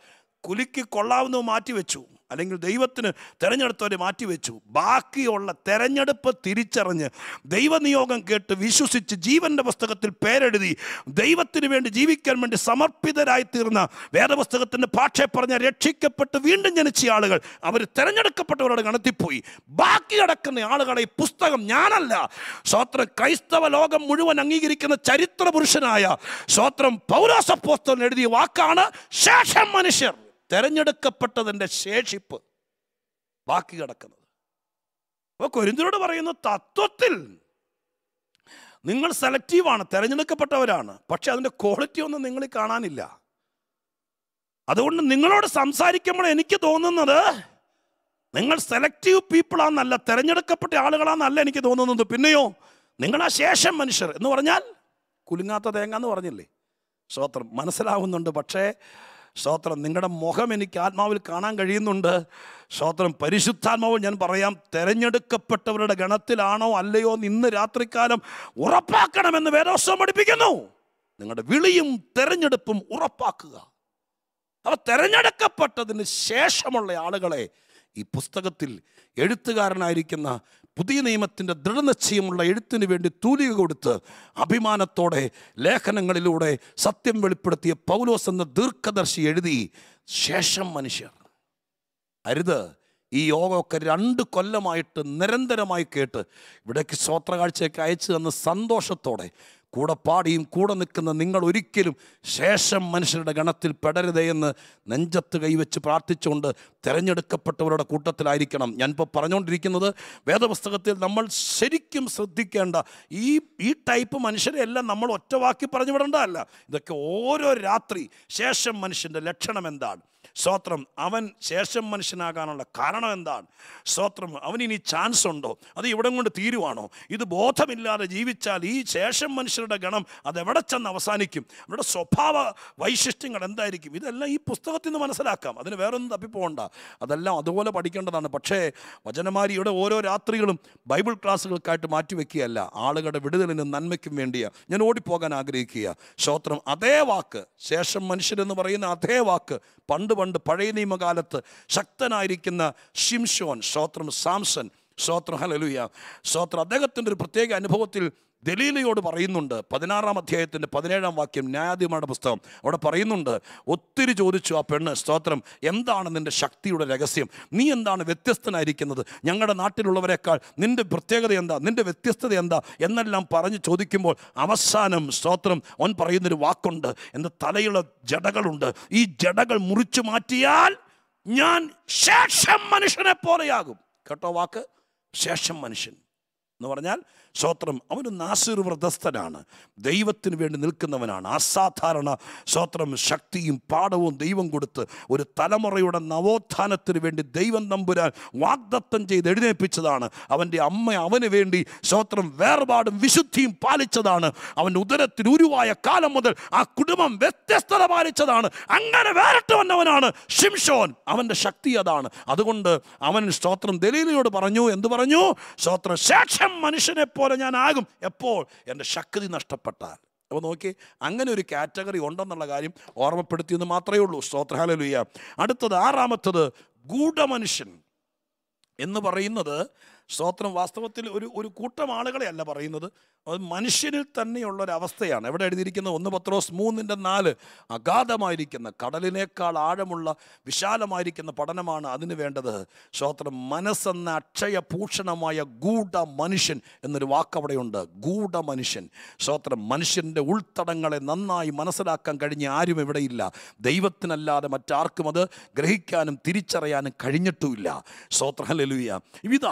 കുലുക്കി കൊള്ളാവുന്നത് മാറ്റിവെച്ചു. അല്ലെങ്കിൽ ദൈവത്തിന് തിരഞ്ഞെടുത്തവരെ മാറ്റിവെച്ചു. ബാക്കിയുള്ള തിരഞ്ഞെടുപ്പ് തിരിച്ചറിഞ്ഞ് ദൈവനിയോഗം കേട്ട് വിശ്വസിച്ച് ജീവന്റെ പുസ്തകത്തിൽ പേരെഴുതി ദൈവത്തിന് വേണ്ടി ജീവിക്കാൻ വേണ്ടി സമർപ്പിതരായി തീർന്ന വേദപുസ്തകത്തിന്റെ ഭാഷയെ പറഞ്ഞ രക്ഷിക്കപ്പെട്ട് വീണ്ടും ജനിച്ച ആളുകൾ അവർ തിരഞ്ഞെടുക്കപ്പെട്ടവരോട് കണത്തിപ്പോയി ബാക്കി കിടക്കുന്ന ആളുകളെ ഈ പുസ്തകം ഞാനല്ല. സ്വത്രം ക്രൈസ്തവ ലോകം മുഴുവൻ അംഗീകരിക്കുന്ന ചരിത്ര പുരുഷനായ സ്വോത്രം പൗരാസപ്പോസ്തവൻ എഴുതിയ വാക്കാണ് ശേഷം മനുഷ്യർ. തെരഞ്ഞെടുക്കപ്പെട്ടതിന്റെ ശേഷിപ്പ് ബാക്കി കിടക്കുന്നത്. അപ്പോൾ കൊരിന്തിനോട് പറയുന്ന തത്വത്തിൽ നിങ്ങൾ സെലക്റ്റീവാണ് തിരഞ്ഞെടുക്കപ്പെട്ടവരാണ് പക്ഷെ അതിന്റെ ക്വാളിറ്റി ഒന്നും നിങ്ങൾ കാണാനില്ല. അതുകൊണ്ട് നിങ്ങളോട് സംസാരിക്കുമ്പോൾ എനിക്ക് തോന്നുന്നത് നിങ്ങൾ സെലക്റ്റീവ് പീപ്പിൾ ആണെന്നല്ല ആളുകളാന്നല്ല എനിക്ക് തോന്നുന്നത്. പിന്നെയോ നിങ്ങളാ ശേഷം മനുഷ്യർ. എന്ന് പറഞ്ഞാൽ കുലുങ്ങാത്ത തേങ്ങ എന്ന് പറഞ്ഞില്ലേ? സ്തോത്രം മനസ്സിലാവുന്നുണ്ട് പക്ഷേ സ്തോത്രം നിങ്ങളുടെ മുഖം എനിക്ക് ആത്മാവിൽ കാണാൻ കഴിയുന്നുണ്ട്. സ്തോത്രം പരിശുദ്ധാത്മാവ് ഞാൻ പറയാം തിരഞ്ഞെടുക്കപ്പെട്ടവരുടെ ഗണത്തിലാണോ അല്ലയോ ഇന്ന് രാത്രിക്കാലം ഉറപ്പാക്കണമെന്ന് വേദോത്സവം പഠിപ്പിക്കുന്നു. നിങ്ങളുടെ വിളിയും തെരഞ്ഞെടുപ്പും ഉറപ്പാക്കുക. അവ തെരഞ്ഞെടുക്കപ്പെട്ടതിന് ശേഷമുള്ള ആളുകളെ ഈ പുസ്തകത്തിൽ എഴുത്തുകാരനായിരിക്കുന്ന പുതിയ നിയമത്തിന്റെ ദൃഢനിശ്ചയമുള്ള എഴുത്തിന് വേണ്ടി തൂലിക കൊടുത്ത് അഭിമാനത്തോടെ ലേഖനങ്ങളിലൂടെ സത്യം വെളിപ്പെടുത്തിയ പൗലോസ് എന്ന ദീർഘദർശി എഴുതി ശേഷം മനുഷ്യർ. അരുത് ഈ യോഗമൊക്കെ രണ്ട് കൊല്ലമായിട്ട് നിരന്തരമായി കേട്ട് ഇവിടേക്ക് സ്വോത്രകാഴ്ചയൊക്കെ അയച്ചു തന്ന സന്തോഷത്തോടെ കൂടെ പാടിയും കൂടെ നിൽക്കുന്ന നിങ്ങൾ ഒരിക്കലും ശേഷം മനുഷ്യരുടെ ഗണത്തിൽ പെടരുതേ എന്ന് നെഞ്ചത്ത് കൈവച്ച് പ്രാർത്ഥിച്ചുകൊണ്ട് തിരഞ്ഞെടുക്കപ്പെട്ടവരുടെ കൂട്ടത്തിലായിരിക്കണം. ഞാനിപ്പോൾ പറഞ്ഞുകൊണ്ടിരിക്കുന്നത് വേദപുസ്തകത്തിൽ നമ്മൾ ശരിക്കും ശ്രദ്ധിക്കേണ്ട ഈ ഈ ടൈപ്പ് മനുഷ്യരെ എല്ലാം നമ്മൾ ഒറ്റവാക്കി പറഞ്ഞു വിടേണ്ടതല്ല ഇതൊക്കെ ഓരോ രാത്രി ശേഷം മനുഷ്യന്റെ ലക്ഷണം എന്താണ്? സ്തോത്രം അവൻ ശേഷം മനുഷ്യനാകാനുള്ള കാരണം എന്താണ്? സ്തോത്രം ഇനി ചാൻസ് ഉണ്ടോ? അത് ഇവിടെ കൊണ്ട് തീരുവാണോ? ഇത് ബോധമില്ലാതെ ജീവിച്ചാൽ ഈ ശേഷം മനുഷ്യരുടെ ഗണം അതെവിടെ ചെന്ന് അവസാനിക്കും? അവരുടെ സ്വഭാവ വൈശിഷ്ട്യങ്ങൾ എന്തായിരിക്കും? ഇതെല്ലാം ഈ പുസ്തകത്തിൽ നിന്ന് മനസ്സിലാക്കാം. അതിന് വേറൊന്നും തപ്പിപ്പോണ്ട. അതെല്ലാം അതുപോലെ പഠിക്കേണ്ടതാണ്. പക്ഷേ വചനമാരിയുടെ ഓരോ രാത്രികളും ബൈബിൾ ക്ലാസ്സുകൾക്കായിട്ട് മാറ്റിവെക്കുകയല്ല ആളുകളുടെ വിടുതലിനും നന്മയ്ക്കും വേണ്ടിയാണ് ഞാൻ ഓടിപ്പോകാൻ ആഗ്രഹിക്കുക സ്തോത്രം അതേ വാക്ക് ശേഷം മനുഷ്യരെന്ന് പറയുന്ന അതേ വാക്ക് പണ്ട് പണ്ട് പഴയ നിയമകാലത്ത് ശക്തനായിരിക്കുന്ന ഷിംഷോൻ ശ്രോത്രം സാംസൺ സ്തോത്രം ഹലലുയ സ്വോത്രം അദ്ദേഹത്തിന്റെ ഒരു പ്രത്യേക അനുഭവത്തിൽ ദലീലയോട് പറയുന്നുണ്ട്. പതിനാറാം അധ്യായത്തിന്റെ പതിനേഴാം വാക്യം ന്യായാധിപമാരുടെ പുസ്തകം അവിടെ പറയുന്നുണ്ട് ഒത്തിരി ചോദിച്ചു ആ പെണ്ണ് സ്തോത്രം എന്താണ് നിന്റെ ശക്തിയുടെ രഹസ്യം? നീ എന്താണ് വ്യത്യസ്തനായിരിക്കുന്നത്? ഞങ്ങളുടെ നാട്ടിലുള്ളവരെക്കാൾ നിന്റെ പ്രത്യേകത എന്താ? നിന്റെ വ്യത്യസ്തത എന്താ? എന്നെല്ലാം പറഞ്ഞ് ചോദിക്കുമ്പോൾ അവസാനം സ്തോത്രം ഓൻ പറയുന്നൊരു വാക്കുണ്ട്. എന്റെ തലയുള്ള ജടകളുണ്ട്. ഈ ജടകൾ മുറിച്ചു മാറ്റിയാൽ ഞാൻ ശേഷം മനുഷ്യനെ പോലെയാകും. കേട്ടോ വാക്ക്? ശേഷം മനുഷ്യൻ എന്ന് പറഞ്ഞാൽ സ്വോത്രം അവന് നാസിർ വ്രതസ്ഥനാണ്. ദൈവത്തിന് വേണ്ടി നിൽക്കുന്നവനാണ്. അസാധാരണ സ്വോത്രം ശക്തിയും പാഠവും ദൈവം കൊടുത്ത് ഒരു തലമുറയുടെ നവോത്ഥാനത്തിന് വേണ്ടി ദൈവം നമ്പുരാൻ വാഗ്ദത്തം ചെയ്ത് എഴുന്നേൽപ്പിച്ചതാണ്. അവന്റെ അമ്മ അവന് വേണ്ടി സ്വോത്രം വേർപാടും വിശുദ്ധിയും പാലിച്ചതാണ്. അവന്റെ ഉദരത്തിൽ ഉരുവായ കാലം മുതൽ ആ കുടുംബം വ്യത്യസ്തത പാലിച്ചതാണ്. അങ്ങനെ വേറിട്ട് വന്നവനാണ് ഷിംഷോൻ അവന്റെ ശക്തി അതാണ്. അതുകൊണ്ട് അവൻ സ്തോത്രം ദലീലയോട് പറഞ്ഞു എന്ത് പറഞ്ഞു? സ്തോത്രം ശേഷം മനുഷ്യനെ പോലെ ഞാനാകും. എപ്പോൾ? എന്റെ ശക്തി നഷ്ടപ്പെട്ടാൽ. അപ്പോൾ നോക്കി അങ്ങനെ ഒരു കാറ്റഗറി ഉണ്ടെന്നുള്ള കാര്യം ഓർമ്മപ്പെടുത്തിയെന്ന് മാത്രമേ ഉള്ളൂ. സ്തോത്രഹാലലുയ്യ അടുത്തത് ആറാമത്തത് ഗൂഢമനുഷ്യൻ എന്ന് പറയുന്നത് സ്തോത്രം വാസ്തവത്തിൽ ഒരു ഒരു കൂട്ടം ആളുകളെ അല്ല പറയുന്നത്. അത് മനുഷ്യനിൽ തന്നെയുള്ള ഒരു അവസ്ഥയാണ് എവിടെ എഴുതിയിരിക്കുന്നത് ഒന്ന് പത്രോസ് മൂന്നിന്റെ നാല്. അഗാധമായിരിക്കുന്ന കടലിനേക്കാൾ ആഴമുള്ള വിശാലമായിരിക്കുന്ന പഠനമാണ് അതിന് വേണ്ടത്. സ്തോത്രം മനസ്സെന്ന അക്ഷയഭൂഷണമായ ഗൂഢ മനുഷ്യൻ എന്നൊരു വാക്കവിടെയുണ്ട്. ഗൂഢ മനുഷ്യൻ. സ്തോത്രം മനുഷ്യന്റെ ഉൾത്തടങ്ങളെ നന്നായി മനസ്സിലാക്കാൻ കഴിഞ്ഞ ആരും ഇവിടെയില്ല. ദൈവത്തിനല്ലാതെ മറ്റാർക്കും അത് ഗ്രഹിക്കാനും തിരിച്ചറിയാനും കഴിഞ്ഞിട്ടുമില്ല. സ്തോത്രഹലലുയ ഇത്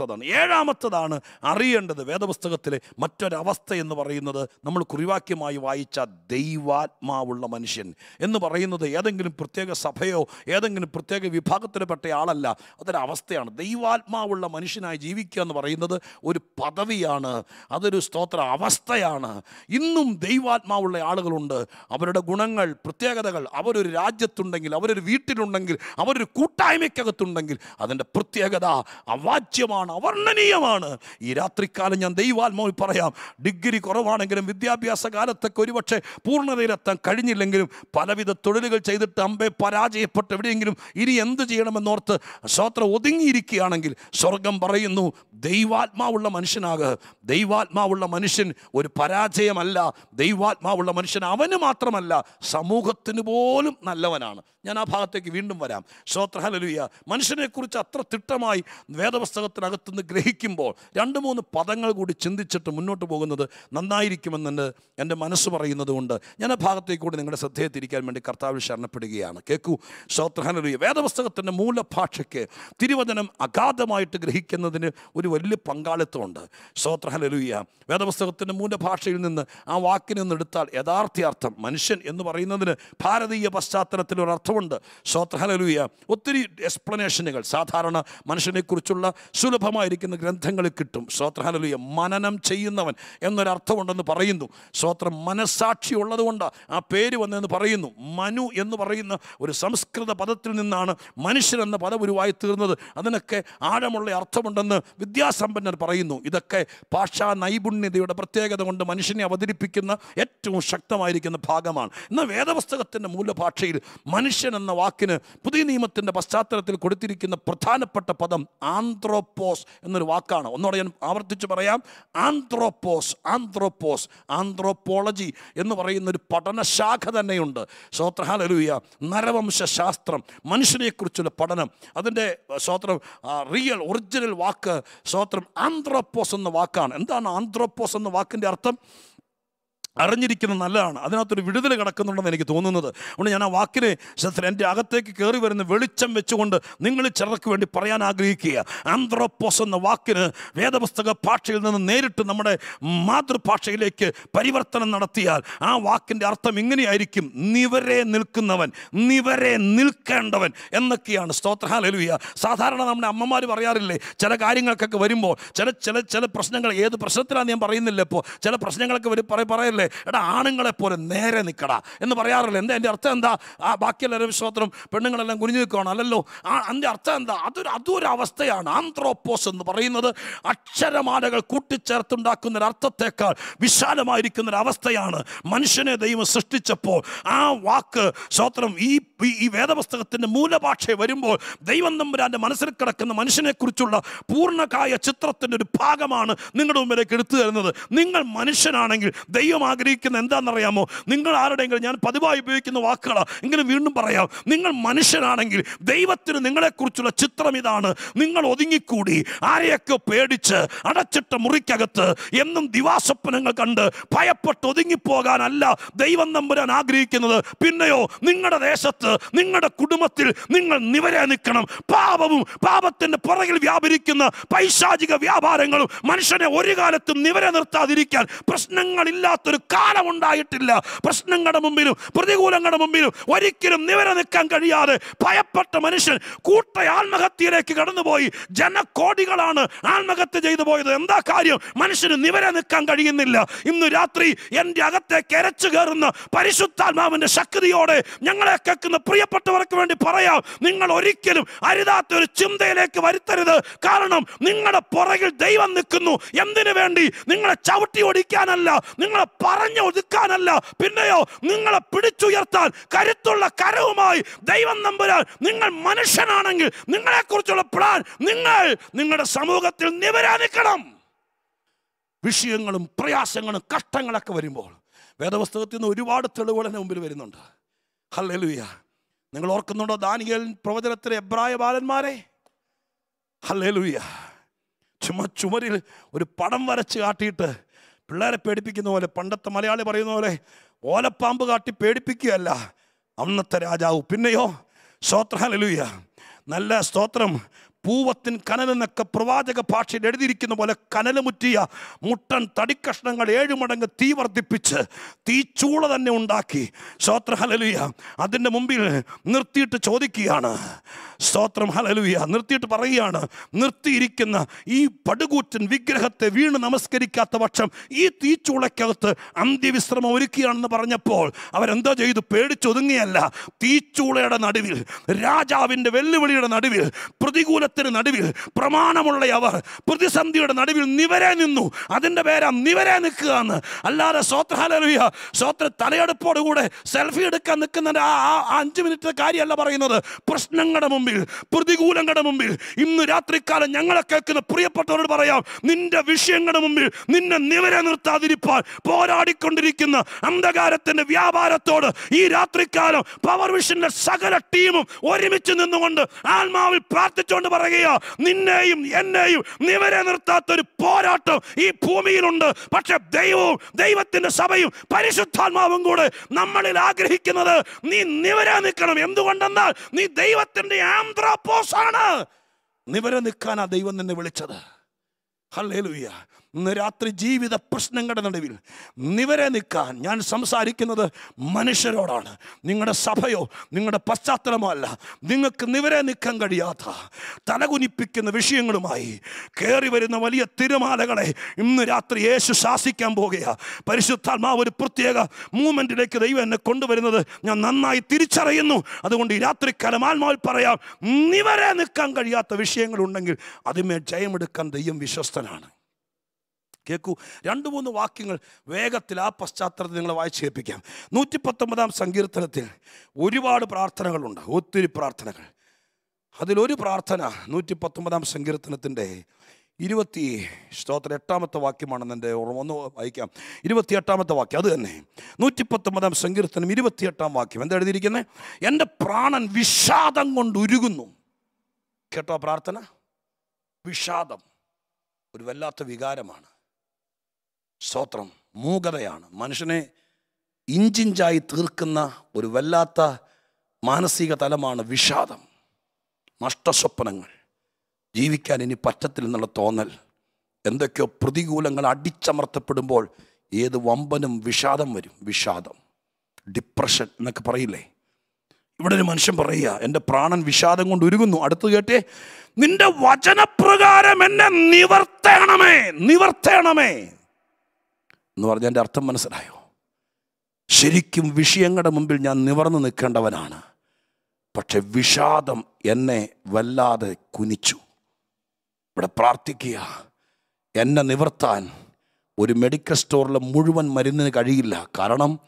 ആറാമത്തതാണ് ഏഴാമത്തതാണ് അറിയേണ്ടത്. വേദപുസ്തകത്തിലെ മറ്റൊരവസ്ഥ എന്ന് പറയുന്നത് നമ്മൾ കുറിവാക്യമായി വായിച്ച ദൈവാത്മാവുള്ള മനുഷ്യൻ എന്ന് പറയുന്നത് ഏതെങ്കിലും പ്രത്യേക സഭയോ ഏതെങ്കിലും പ്രത്യേക വിഭാഗത്തിൽപ്പെട്ട ആളല്ല. അതൊരവസ്ഥയാണ്. ദൈവാത്മാവുള്ള മനുഷ്യനായി ജീവിക്കുക എന്ന് പറയുന്നത് ഒരു പദവിയാണ്. അതൊരു സ്തോത്ര അവസ്ഥയാണ്. ഇന്നും ദൈവാത്മാവുള്ള ആളുകളുണ്ട്. അവരുടെ ഗുണങ്ങൾ പ്രത്യേകതകൾ അവരൊരു രാജ്യത്തുണ്ടെങ്കിൽ അവരൊരു വീട്ടിലുണ്ടെങ്കിൽ അവരൊരു കൂട്ടായ്മയ്ക്കകത്തുണ്ടെങ്കിൽ അതിന്റെ പ്രത്യേകത അവാച്യമാണ്. അവർണനീയമാണ് ഈ രാത്രിക്കാലം ഞാൻ ദൈവാത്മാവിൽ പറയാം ഡിഗ്രി കുറവാണെങ്കിലും വിദ്യാഭ്യാസ കാലത്തൊക്കെ ഒരുപക്ഷെ പൂർണതയിലെത്താൻ കഴിഞ്ഞില്ലെങ്കിലും പലവിധ തൊഴിലുകൾ ചെയ്തിട്ട് അമ്പെ പരാജയപ്പെട്ട് എവിടെയെങ്കിലും ഇനി എന്ത് ചെയ്യണമെന്നോർത്ത് ശ്രോത്രം ഒതുങ്ങിയിരിക്കുകയാണെങ്കിൽ സ്വർഗം പറയുന്നു ദൈവാത്മാവുള്ള മനുഷ്യനാകുക ദൈവാത്മാവുള്ള മനുഷ്യൻ ഒരു പരാജയമല്ല. ദൈവാത്മാവുള്ള മനുഷ്യൻ അവന് മാത്രമല്ല സമൂഹത്തിന് പോലും നല്ലവനാണ്. ഞാൻ ആ ഭാഗത്തേക്ക് വീണ്ടും വരാം. ശ്രോത്രഹലലുയ മനുഷ്യനെക്കുറിച്ച് അത്ര തിട്ടമായി വേദപുസ്തകത്തിനകത്തുനിന്ന് ഗ്രഹിക്കുമ്പോൾ രണ്ട് മൂന്ന് പദങ്ങൾ കൂടി ചിന്തിച്ചിട്ട് മുന്നോട്ട് പോകുന്നത് നന്നായിരിക്കുമെന്ന് എന്റെ മനസ്സ് പറയുന്നത് കൊണ്ട് ഞാൻ ആ ഭാഗത്തേക്ക് കൂടി നിങ്ങളുടെ ശ്രദ്ധയെ തിരിക്കാൻ വേണ്ടി കർത്താവിൽ ശരണപ്പെടുകയാണ്. കേൾക്കൂ ശ്രോത്രഹനറിയ വേദപുസ്തകത്തിന്റെ മൂലഭാഷയ്ക്ക് തിരുവചനം അഗാധമായിട്ട് ഗ്രഹിക്കുന്നതിന് ഒരു വലിയ പങ്കാളിത്തമുണ്ട്. ശ്രോത്രഹലലുയ വേദപുസ്തകത്തിന്റെ മൂലഭാഷയിൽ നിന്ന് ആ വാക്കിൽ നിന്ന് എടുത്താൽ യഥാർത്ഥ അർത്ഥം മനുഷ്യൻ എന്ന് പറയുന്നതിന് ഭാരതീയ പശ്ചാത്തലത്തിൽ ഒരു അർത്ഥമുണ്ട്. ശ്രോത്രഹലലുയ ഒത്തിരി എക്സ്പ്ലനേഷനുകൾ. സാധാരണ മനുഷ്യനെക്കുറിച്ചുള്ള സുലഭമായിരിക്കുന്ന ഗ്രന്ഥങ്ങളിൽ കിട്ടും. സ്വോത്രഹാനലൂയ മനനം ചെയ്യുന്നവൻ എന്നൊരർത്ഥമുണ്ടെന്ന് പറയുന്നു. സ്വോത്രം മനസ്സാക്ഷി ഉള്ളതുകൊണ്ട് ആ പേര് വന്നെന്ന് പറയുന്നു. മനു എന്ന് പറയുന്ന ഒരു സംസ്കൃത പദത്തിൽ നിന്നാണ് മനുഷ്യൻ എന്ന പദം ഉരുവായി തീർന്നത്. അതിനൊക്കെ ആഴമുള്ള അർത്ഥമുണ്ടെന്ന് വിദ്യാസമ്പന്നർ പറയുന്നു. ഇതൊക്കെ ഭാഷാ നൈപുണ്യതയുടെ പ്രത്യേകത കൊണ്ട് മനുഷ്യനെ അവതരിപ്പിക്കുന്ന ഏറ്റവും ശക്തമായിരിക്കുന്ന ഭാഗമാണ്. എന്നാൽ വേദപുസ്തകത്തിന്റെ മൂലഭാഷയിൽ മനുഷ്യൻ എന്ന വാക്കിന് പുതിയ നിയമത്തിന്റെ പശ്ചാത്തലത്തിൽ കൊടുത്തിരിക്കുന്ന പ്രധാനപ്പെട്ട പദം ആന്ത്രോപ്പോസ് എന്നൊരു വാക്കാണ്. ഒന്നുകൂടെ ഞാൻ ആവർത്തിച്ച് പറയാം. ആന്ത്രോപ്പോസ് ആന്ത്രോപ്പോസ് ആന്ത്രോപ്പോളജി എന്ന് പറയുന്ന ഒരു പഠനശാഖ തന്നെയുണ്ട്. നരവംശ ശാസ്ത്രം മനുഷ്യനെക്കുറിച്ചുള്ള പഠനം. അതിന്റെ സ്വോത്രം റിയൽ ഒറിജിനൽ വാക്ക് സ്വോത്രം ആന്ത്രോപ്പോസ് എന്ന വാക്കാണ്. എന്താണ് ആന്ത്രോപ്പോസ് എന്ന വാക്കിന്റെ അർത്ഥം? അറിഞ്ഞിരിക്കുന്നത് നല്ലതാണ്. അതിനകത്തൊരു വിടുതൽ കിടക്കുന്നുണ്ടെന്ന് എനിക്ക് തോന്നുന്നത്. അതുകൊണ്ട് ഞാൻ ആ വാക്കിനെ എന്റെ അകത്തേക്ക് കയറി വരുന്ന വെളിച്ചം വെച്ചുകൊണ്ട് നിങ്ങൾ ചിലർക്ക് വേണ്ടി പറയാൻ ആഗ്രഹിക്കുക. ആന്ത്രോപ്പോസ് എന്ന വാക്കിന് വേദപുസ്തക ഭാഷയിൽ നിന്ന് നേരിട്ട് നമ്മുടെ മാതൃഭാഷയിലേക്ക് പരിവർത്തനം നടത്തിയാൽ ആ വാക്കിന്റെ അർത്ഥം ഇങ്ങനെയായിരിക്കും. നിവരെ നിൽക്കുന്നവൻ നിവരെ നിൽക്കേണ്ടവൻ എന്നൊക്കെയാണ് സ്തോത്രഹാലലുയ സാധാരണ നമ്മുടെ അമ്മമാർ പറയാറില്ലേ ചില കാര്യങ്ങൾക്കൊക്കെ വരുമ്പോൾ ചില ചില ചില പ്രശ്നങ്ങൾ ഏത് പ്രശ്നത്തിലാണ് ഞാൻ പറയുന്നില്ല ഇപ്പോൾ. ചില പ്രശ്നങ്ങളൊക്കെ വരും പറ പറയല്ലേ? എടാ ആണുങ്ങളെ പോലെ നേരെ നിൽക്കടാ എന്ന് പറയാറില്ല എന്താ എന്റെ അർത്ഥം എന്താ? ആ ബാക്കിയെല്ലാവരും വിശ്വാസത്തിനും പെണ്ണുങ്ങളെല്ലാം കുനിഞ്ഞു നിൽക്കുകയാണ് അല്ലല്ലോ അതിന്റെ അർത്ഥം എന്താ? അതൊരു അതൊരു അവസ്ഥയാണ് ആന്ത്രോപ്പോസ് എന്ന് പറയുന്നത് അക്ഷരമാലകൾ കൂട്ടിച്ചേർത്തുണ്ടാക്കുന്ന ഒരു അർത്ഥത്തേക്കാൾ വിശാലമായിരിക്കുന്ന ഒരു അവസ്ഥയാണ് മനുഷ്യനെ ദൈവം സൃഷ്ടിച്ചപ്പോൾ. ആ വാക്ക് സ്വത്രം ഈ ഈ- വേദപുസ്തകത്തിന്റെ മൂലഭാഷ വരുമ്പോൾ ദൈവം തമ്പുരാന്റെ മനസ്സിൽ കിടക്കുന്ന മനുഷ്യനെക്കുറിച്ചുള്ള പൂർണകായ ചിത്രത്തിന്റെ ഒരു ഭാഗമാണ് നിങ്ങളുടെ മുമ്പിലേക്ക് എടുത്തു തരുന്നത്. നിങ്ങൾ മനുഷ്യനാണെങ്കിൽ ദൈവം ആഗ്രഹിക്കുന്ന എന്താണെന്നറിയാമോ? നിങ്ങൾ ആരുടെയെങ്കിലും ഞാൻ പതിവായി ഉപയോഗിക്കുന്ന വാക്കുകളാണ് എങ്കിലും വീണ്ടും പറയാം. നിങ്ങൾ മനുഷ്യനാണെങ്കിൽ ദൈവത്തിന് നിങ്ങളെക്കുറിച്ചുള്ള ചിത്രം ഇതാണ്. നിങ്ങൾ ഒതുങ്ങിക്കൂടി. ആരെയൊക്കെ പേടിച്ച് അടച്ചിട്ട മുറിക്കകത്ത് എന്നും ദിവാസ്വപ്നങ്ങൾ കണ്ട് ഭയപ്പെട്ട് ഒതുങ്ങിപ്പോകാനല്ല ദൈവം നമ്പുരാൻ ആഗ്രഹിക്കുന്നത്. പിന്നെയോ നിങ്ങളുടെ ദേശത്ത് നിങ്ങളുടെ കുടുംബത്തിൽ നിങ്ങൾ നിവരെ നിൽക്കണം. പാപവും പാപത്തിന്റെ പുറകിൽ വ്യാപരിക്കുന്ന പൈശാചിക വ്യാപാരങ്ങളും മനുഷ്യനെ ഒരു കാലത്തും നിവരെ നിർത്താതിരിക്കാൻ പ്രശ്നങ്ങളില്ലാത്തൊരു കാലം ഉണ്ടായിട്ടില്ല പ്രശ്നങ്ങളുടെ മുമ്പിലും പ്രതികൂലങ്ങളുടെ മുമ്പിലും ഒരിക്കലും നിവര നിൽക്കാൻ കഴിയാതെ ഭയപ്പെട്ട മനുഷ്യൻ കൂട്ട ആത്മഹത്യയിലേക്ക് കടന്നുപോയി. ജനകോടികളാണ് ആത്മഹത്യ ചെയ്തു പോയത്. എന്താ കാര്യം? മനുഷ്യന് നിവര നിൽക്കാൻ കഴിയുന്നില്ല. ഇന്ന് രാത്രി എന്റെ അകത്തേക്ക് എരച്ചു കയറുന്ന പരിശുദ്ധാത്മാവിന്റെ ശക്തിയോടെ ഞങ്ങളെ കേൾക്കുന്ന പ്രിയപ്പെട്ടവർക്ക് വേണ്ടി പറയാം. നിങ്ങൾ ഒരിക്കലും അരുതാത്ത ഒരു ചിന്തയിലേക്ക് വരുത്തരുത്. കാരണം നിങ്ങളുടെ പുറകിൽ ദൈവം നിൽക്കുന്നു. എന്തിനു വേണ്ടി? നിങ്ങളെ ചവിട്ടി ഓടിക്കാനല്ല. നിങ്ങളെ പറഞ്ഞു ഒതുക്കാനല്ല. പിന്നെയോ നിങ്ങളെ പിടിച്ചുയർത്താൻ കരുത്തുള്ള കരവുമായി ദൈവം നമ്പുരാൻ നിങ്ങൾ മനുഷ്യനാണെങ്കിൽ നിങ്ങളെക്കുറിച്ചുള്ള പ്ലാൻ നിങ്ങൾ നിങ്ങളുടെ സമൂഹത്തിൽ നിവരാനിക്കണം. വിഷയങ്ങളും പ്രയാസങ്ങളും കഷ്ടങ്ങളൊക്കെ വരുമ്പോൾ വേദപുസ്തകത്തിൽ നിന്ന് ഒരുപാട് തെളിവുകൾ എന്റെ മുമ്പിൽ വരുന്നുണ്ട്. ഹല്ലേലൂയ. നിങ്ങൾ ഓർക്കുന്നുണ്ടോ ദാനിയേൽ പ്രവചനത്തിലെ എബ്രായ ബാലന്മാരെ? ഹല്ലേലൂയ. ചുമ ചുമരിൽ ഒരു പടം വരച്ച് കാട്ടിയിട്ട് പിള്ളേരെ പേടിപ്പിക്കുന്ന പോലെ പണ്ടത്തെ മലയാളി പറയുന്ന പോലെ ഓലപ്പാമ്പ് കാട്ടി പേടിപ്പിക്കുകയല്ല. അന്നത്തെ രാജാവ് പിന്നെയോ സ്തോത്ര ഹല്ലേലൂയ. നല്ല സ്തോത്രം. പൂവത്തിൻ കനലെന്നൊക്കെ പ്രവാചക ഭാഷയിൽ എഴുതിയിരിക്കുന്ന പോലെ കനലുമുറ്റിയ മുട്ടൻ തടിക്കഷ്ണങ്ങൾ ഏഴുമടങ്ങ് തീ വർദ്ധിപ്പിച്ച് തീച്ചൂള തന്നെ ഉണ്ടാക്കി. സ്തോത്രഹലൂയ അതിന്റെ മുമ്പിൽ നിർത്തിയിട്ട് ചോദിക്കുകയാണ്. സ്തോത്രം ഹലലുയ നിർത്തിയിട്ട് പറയുകയാണ് നിർത്തിയിരിക്കുന്ന ഈ പടുകൂറ്റൻ വിഗ്രഹത്തെ വീണ് നമസ്കരിക്കാത്ത പക്ഷം ഈ തീച്ചൂളയ്ക്കകത്ത് അന്ത്യവിശ്രമം ഒരുക്കുകയാണെന്ന് പറഞ്ഞപ്പോൾ അവരെന്തോ ചെയ്തു? പേടിച്ചൊതുങ്ങിയല്ല തീച്ചൂളയുടെ നടുവിൽ രാജാവിന്റെ വെല്ലുവിളിയുടെ നടുവിൽ പ്രതികൂലത്തിന് നടുവിൽ പ്രമാണമുള്ള അവർ പ്രതിസന്ധിയുടെ നടുവിൽ നിവരെ നിന്നു. അതിന്റെ പേരാ നിവരെ നിൽക്കുക എന്ന് അല്ലാതെ സ്വോത്ര ഹലലുയ സ്വോത്ര തലയെടുപ്പോടുകൂടെ സെൽഫി എടുക്കാൻ നിൽക്കുന്ന ആ ആ- ആ അഞ്ച് മിനിറ്റ് കാര്യമല്ല പറയുന്നത്. പ്രശ്നങ്ങളുടെ മുമ്പിൽ പ്രതികൂലങ്ങളുടെ മുമ്പിൽ ഇന്ന് രാത്രിക്കാലം ഞങ്ങളെ കേൾക്കുന്ന പ്രിയപ്പെട്ടവരോട് പറയാം നിന്റെ വിഷയങ്ങളുടെ മുമ്പിൽ നിന്നെ നിവരെ നിർത്താതിരിപ്പാൻ പോരാടിക്കൊണ്ടിരിക്കുന്ന അന്ധകാരത്തിന്റെ വ്യാപാരത്തോട് ഈ രാത്രിക്കാലം പവർ വിഷന്റെ സകല ടീമും ഒരുമിച്ച് നിന്നുകൊണ്ട് ആത്മാവിൽ പ്രാർത്ഥിച്ചുകൊണ്ട് പറയുക നിന്നെയും എന്നെയും നിവരെ നിർത്താത്തൊരു പോരാട്ടം ഈ ഭൂമിയിലുണ്ട്. പക്ഷെ ദൈവവും ദൈവത്തിന്റെ സഭയും പരിശുദ്ധാത്മാവും കൂടെ നമ്മളിൽ ആഗ്രഹിക്കുന്നത് നീ നിവരെ നിൽക്കണം. എന്തുകൊണ്ടെന്നാൽ നീ ദൈവത്തിന്റെ ആന്ത്രോപോസ് ആണ് നിവരെ നിൽക്കാനാ ദൈവം നിന്നെ വിളിച്ചത്. ഹല്ലേലൂയ ഇന്ന് രാത്രി ജീവിത പ്രശ്നങ്ങളുടെ നടുവിൽ നിവരെ നിൽക്കാൻ ഞാൻ സംസാരിക്കുന്നത് മനുഷ്യരോടാണ്. നിങ്ങളുടെ സഭയോ നിങ്ങളുടെ പശ്ചാത്തലമോ അല്ല. നിങ്ങൾക്ക് നിവരെ നിൽക്കാൻ കഴിയാത്ത തലകുനിപ്പിക്കുന്ന വിഷയങ്ങളുമായി കയറി വരുന്ന വലിയ തിരമാലകളെ ഇന്ന് രാത്രി യേശു ശാസിക്കാൻ പോകുക പരിശുദ്ധാത്മാവ് ഒരു പ്രത്യേക മൂവ്മെന്റിലേക്ക് ദൈവം എന്നെ കൊണ്ടുവരുന്നത് ഞാൻ നന്നായി തിരിച്ചറിയുന്നു. അതുകൊണ്ട് ഈ രാത്രി കലമാത്മാവിൽ പറയാം നിവരെ നിൽക്കാൻ കഴിയാത്ത വിഷയങ്ങളുണ്ടെങ്കിൽ അതിമേ ജയമെടുക്കാൻ ദൈവം വിശ്വസ്തനാണ്. കേൾക്കൂ രണ്ട് മൂന്ന് വാക്യങ്ങൾ വേഗത്തിൽ ആ പശ്ചാത്തലത്തിൽ നിങ്ങൾ വായിച്ച് കേൾപ്പിക്കാം. നൂറ്റി പത്തൊമ്പതാം സങ്കീർത്തനത്തിൽ ഒരുപാട് പ്രാർത്ഥനകളുണ്ട് ഒത്തിരി പ്രാർത്ഥനകൾ. അതിലൊരു പ്രാർത്ഥന നൂറ്റി പത്തൊമ്പതാം സങ്കീർത്തനത്തിന്റെ ഇരുപത്തി സ്തോത്ര എട്ടാമത്തെ വാക്യമാണെന്ന് എന്റെ ഓർമ്മ ഒന്ന് വായിക്കാം. ഇരുപത്തി എട്ടാമത്തെ വാക്യം അത് തന്നെ. നൂറ്റി പത്തൊമ്പതാം സങ്കീർത്തനം ഇരുപത്തിയെട്ടാം വാക്യം. എന്താ എഴുതിയിരിക്കുന്നത് എന്റെ പ്രാണൻ വിഷാദം കൊണ്ട് ഉരുകുന്നു. കേട്ടോ പ്രാർത്ഥന? വിഷാദം. ഒരു വല്ലാത്ത വികാരമാണ്. സ്തോത്രം. മൂകതയാണ്. മനുഷ്യനെ ഇഞ്ചിഞ്ചായി തീർക്കുന്ന ഒരു വല്ലാത്ത മാനസിക തലമാണ് വിഷാദം. നഷ്ടസ്വപ്നങ്ങൾ. ജീവിക്കാൻ ഇനി പറ്റത്തില്ലെന്നുള്ള തോന്നൽ. എന്തൊക്കെയോ പ്രതികൂലങ്ങൾ അടിച്ചമർത്തപ്പെടുമ്പോൾ ഏത് വമ്പനും വിഷാദം വരും. വിഷാദം. ഡിപ്രഷൻ എന്നൊക്കെ പറയില്ലേ? ഇവിടെ ഒരു മനുഷ്യൻ പറയുക എന്റെ പ്രാണൻ വിഷാദം കൊണ്ട് ഉരുകുന്നു. അടുത്ത് കേട്ടേ നിന്റെ വചനപ്രകാരം എന്നെ നിവർത്തേണമേ നിവർത്തേണമേ. എന്ന് പറഞ്ഞാൽ എന്റെ അർത്ഥം മനസ്സിലായോ? ശരിക്കും വിഷയങ്ങളുടെ മുമ്പിൽ ഞാൻ നിവർന്നു നിൽക്കേണ്ടവനാണ്. പക്ഷെ വിഷാദം എന്നെ വല്ലാതെ കുനിച്ചു. ഇവിടെ പ്രാർത്ഥിക്കുക. എന്നെ നിവർത്താൻ ഒരു മെഡിക്കൽ സ്റ്റോറിലെ മുഴുവൻ മരുന്നിന് കഴിയില്ല. കാരണം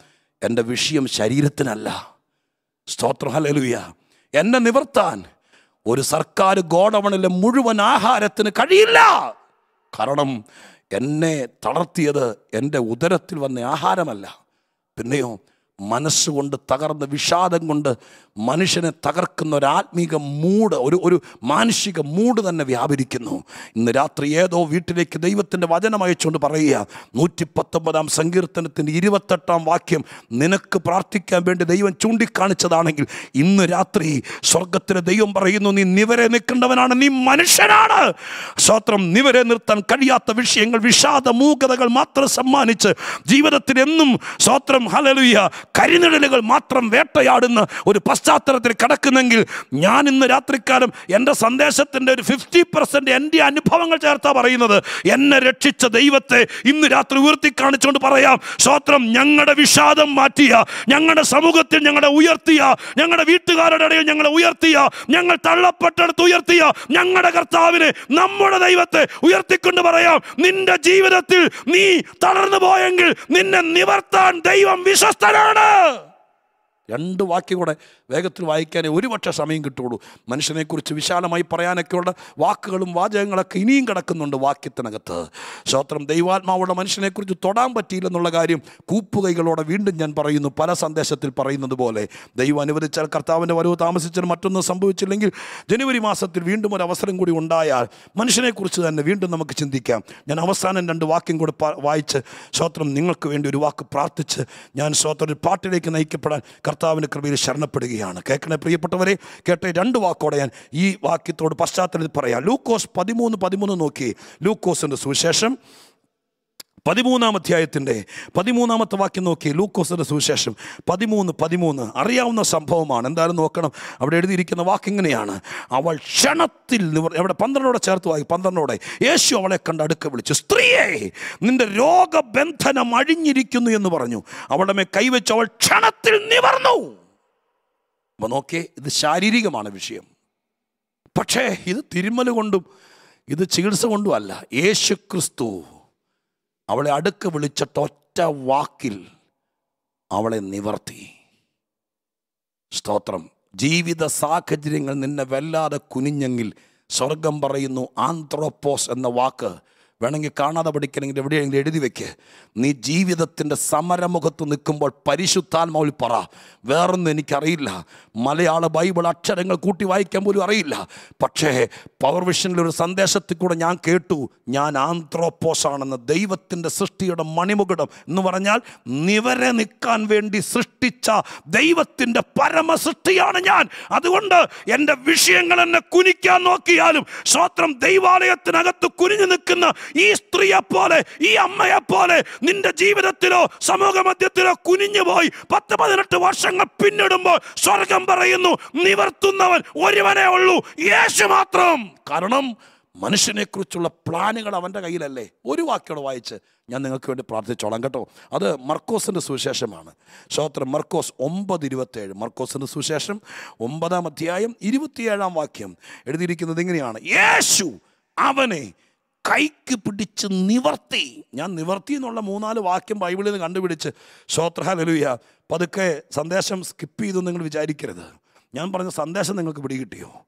എന്റെ വിഷയം ശരീരത്തിനല്ല. സ്തോത്രം ഹല്ലേലൂയ. എന്നെ നിവർത്താൻ ഒരു സർക്കാർ ഗോഡവണിലെ മുഴുവൻ ആഹാരത്തിന് കഴിയില്ല. കാരണം എന്നെ തളർത്തിയത് എന്റെ ഉദരത്തിൽ വന്ന ആഹാരമല്ല. പിന്നെയോ മനസ്സുകൊണ്ട് തകർന്ന വിഷാദം കൊണ്ട് മനുഷ്യനെ തകർക്കുന്ന ഒരു ആത്മീക മൂട് ഒരു ഒരു മാനുഷിക മൂട് തന്നെ വ്യാപരിക്കുന്നു. ഇന്ന് രാത്രി ഏതോ വീട്ടിലേക്ക് ദൈവത്തിന്റെ വചനം അയച്ചുകൊണ്ട് പറയുക നൂറ്റി പത്തൊമ്പതാം സങ്കീർത്തനത്തിന്റെ ഇരുപത്തെട്ടാം വാക്യം നിനക്ക് പ്രാർത്ഥിക്കാൻ വേണ്ടി ദൈവം ചൂണ്ടിക്കാണിച്ചതാണെങ്കിൽ ഇന്ന് രാത്രി സ്വർഗത്തിലെ ദൈവം പറയുന്നു നീ നിവരെ നിൽക്കേണ്ടവനാണ് നീ മനുഷ്യനാണ്. സ്വത്രം നിവരെ നിർത്താൻ കഴിയാത്ത വിഷയങ്ങൾ വിഷാദ മൂകതകൾ മാത്രം സമ്മാനിച്ച് ജീവിതത്തിൽ എന്നും സ്വത്രം ഹലലുയ കരിനിഴലുകൾ മാത്രം വേട്ടയാടുന്ന ഒരു പശ്ചാത്തലത്തിൽ കിടക്കുന്നെങ്കിൽ ഞാൻ ഇന്ന് രാത്രിക്കാലം എന്റെ സന്ദേശത്തിന്റെ ഒരു ഫിഫ്റ്റി പെർസെന്റ് എന്റെ അനുഭവങ്ങൾ ചേർത്താ പറയുന്നത്. എന്നെ രക്ഷിച്ച ദൈവത്തെ ഇന്ന് രാത്രി ഉയർത്തി കാണിച്ചുകൊണ്ട് പറയാം സ്വത്രം ഞങ്ങളുടെ വിഷാദം മാറ്റിയ ഞങ്ങളുടെ സമൂഹത്തിൽ ഞങ്ങളെ ഉയർത്തിയ ഞങ്ങളുടെ വീട്ടുകാരുടെ ഇടയിൽ ഞങ്ങളെ ഉയർത്തിയ ഞങ്ങൾ തള്ളപ്പെട്ടെടുത്ത് ഉയർത്തിയ ഞങ്ങളുടെ കർത്താവിനെ നമ്മുടെ ദൈവത്തെ ഉയർത്തിക്കൊണ്ട് പറയാം നിന്റെ ജീവിതത്തിൽ നീ തളർന്നു പോയെങ്കിൽ നിന്നെ നിവർത്താൻ ദൈവം വിശ്വസ്തനാണ്. രണ്ട് വാക്യം കൂടെ വേഗത്തിൽ വായിക്കാനേ ഒരുപക്ഷെ സമയം കിട്ടുള്ളൂ മനുഷ്യനെക്കുറിച്ച് വിശാലമായി പറയാനൊക്കെയുള്ള വാക്കുകളും വാചകങ്ങളൊക്കെ ഇനിയും കിടക്കുന്നുണ്ട് വാക്യത്തിനകത്ത്. സ്തോത്രം. ദൈവാത്മാവുള്ള മനുഷ്യനെക്കുറിച്ച് തൊടാൻ പറ്റിയില്ലെന്നുള്ള കാര്യം കൂപ്പുകൈകളോടെ വീണ്ടും ഞാൻ പറയുന്നു. പല സന്ദേശത്തിൽ പറയുന്നത് പോലെ. ദൈവം അനുവദിച്ചാൽ കർത്താവിന്റെ വരവ് താമസിച്ചാൽ മറ്റൊന്നും സംഭവിച്ചില്ലെങ്കിൽ ജനുവരി മാസത്തിൽ വീണ്ടും ഒരു അവസരം കൂടി ഉണ്ടായാൽ മനുഷ്യനെക്കുറിച്ച് തന്നെ വീണ്ടും നമുക്ക് ചിന്തിക്കാം. ഞാൻ അവസാനം രണ്ട് വാക്യം കൂടെ വായിച്ച് സ്തോത്രം. നിങ്ങൾക്ക് വേണ്ടി ഒരു വാക്ക് പ്രാർത്ഥിച്ച് ഞാൻ സ്തോത്രം. പാട്ടിലേക്ക് നയിക്കപ്പെടാൻ കർത്താവിന്റെ കൃപയിൽ ശരണപ്പെടുകയാണ് കേൾക്കണേ പ്രിയപ്പെട്ടവരെ കേട്ടേ രണ്ട് വാക്കോടെ ഞാൻ ഈ വാക്യത്തോട് പശ്ചാത്തലത്തിൽ പറയാം. ലൂക്കോസ് പതിമൂന്ന് പതിമൂന്ന് നോക്കി. ലൂക്കോസിന്റെ സുവിശേഷം. പതിമൂന്നാം അധ്യായത്തിന്റെ പതിമൂന്നാമത്തെ വാക്യം നോക്കി. ലൂക്കോസിന്റെ സുവിശേഷം പതിമൂന്ന് പതിമൂന്ന്. അറിയാവുന്ന സംഭവമാണ്. എന്തായാലും നോക്കണം. അവിടെ എഴുതിയിരിക്കുന്ന വാക്ക് ഇങ്ങനെയാണ്. അവൾ ക്ഷണത്തിൽ അവിടെ പന്ത്രണ്ടോടെ ചേർത്ത് വായി പന്ത്രണ്ടോടെ. യേശു അവളെ കണ്ട് അടുക്ക വിളിച്ചു. സ്ത്രീയെ നിന്റെ രോഗബന്ധനം അഴിഞ്ഞിരിക്കുന്നു എന്ന് പറഞ്ഞു. അവളുടെ മേ കൈവച്ച് അവൾ ക്ഷണത്തിൽ നിവർന്നു. അപ്പോൾ നോക്കേ ഇത് ശാരീരികമാണ് വിഷയം. പക്ഷേ ഇത് തിരുമല കൊണ്ടും ഇത് ചികിത്സ കൊണ്ടും അല്ല. യേശു ക്രിസ്തു അവളെ അടുക്ക് വിളിച്ചിട്ട് ഒറ്റ വാക്കിൽ അവളെ നിവർത്തി. സ്തോത്രം. ജീവിത സാഹചര്യങ്ങൾ നിന്നെ വല്ലാതെ കുനിഞ്ഞെങ്കിൽ സ്വർഗം പറയുന്നു ആന്ത്രോപ്പോസ് എന്ന വാക്ക് വേണമെങ്കിൽ കാണാതെ പഠിക്കണമെങ്കിൽ എവിടെയെങ്കിലും എഴുതി വെക്ക്. നീ ജീവിതത്തിന്റെ സമരമുഖത്ത് നിൽക്കുമ്പോൾ പരിശുദ്ധാത്മാവിൽ പറ. വേറൊന്നും എനിക്കറിയില്ല. മലയാള ബൈബിൾ അക്ഷരങ്ങൾ കൂട്ടി വായിക്കാൻ പോലും അറിയില്ല. പക്ഷേ പവർ വിഷനിൽ ഒരു സന്ദേശത്തിൽ കൂടെ ഞാൻ കേട്ടു. ഞാൻ ആന്ത്രോപ്പോസാണെന്ന് ദൈവത്തിന്റെ സൃഷ്ടിയുടെ മണിമുകുടം എന്ന് പറഞ്ഞാൽ നിവരെ നിൽക്കാൻ വേണ്ടി സൃഷ്ടിച്ച ദൈവത്തിന്റെ പരമസൃഷ്ടിയാണ് ഞാൻ. അതുകൊണ്ട് എന്റെ വിഷയങ്ങൾ എന്നെ കുനിക്കാൻ നോക്കിയാലും സ്വത്രം ദൈവാലയത്തിനകത്ത് കുനിഞ്ഞു നിൽക്കുന്ന ഈ സ്ത്രീയെ പോലെ ഈ അമ്മയെ പോലെ നിന്റെ ജീവിതത്തിലോ സമൂഹ മധ്യത്തിലോ കുനിഞ്ഞു പോയി പത്ത് പതിനെട്ട് വർഷങ്ങൾ പിന്നിടുമ്പോൾ സ്വർഗം പറയുന്നു നിവർത്തുന്നവൻ ഒരുവനെ ഉള്ളൂ യേശു മാത്രം. കാരണം മനുഷ്യനെ കുറിച്ചുള്ള പ്ലാനുകൾ അവന്റെ കയ്യിലല്ലേ? ഒരു വാക്യോടെ വായിച്ച് ഞാൻ നിങ്ങൾക്ക് വേണ്ടി പ്രാർത്ഥിച്ചോളാം കേട്ടോ. അത് മർക്കോസിന്റെ സുവിശേഷമാണ്. ശോത്രം മർക്കോസ് ഒമ്പത് ഇരുപത്തേഴ്. മർക്കോസിന്റെ സുവിശേഷം ഒമ്പതാം അധ്യായം ഇരുപത്തിയേഴാം വാക്യം എഴുതിയിരിക്കുന്നത് ഇങ്ങനെയാണ്. യേശു അവനെ കൈക്ക് പിടിച്ച് നിവർത്തി. ഞാൻ നിവർത്തി എന്നുള്ള മൂന്നാൽ വാക്യം ബൈബിളിൽ നിന്ന് കണ്ടുപിടിച്ച്. ശ്രോത്രഹാലലുയ പതുക്കെ സന്ദേശം സ്കിപ്പ് ചെയ്തു നിങ്ങൾ വിചാരിക്കരുത്. ഞാൻ പറഞ്ഞ സന്ദേശം നിങ്ങൾക്ക് പിടികിട്ടിയോ?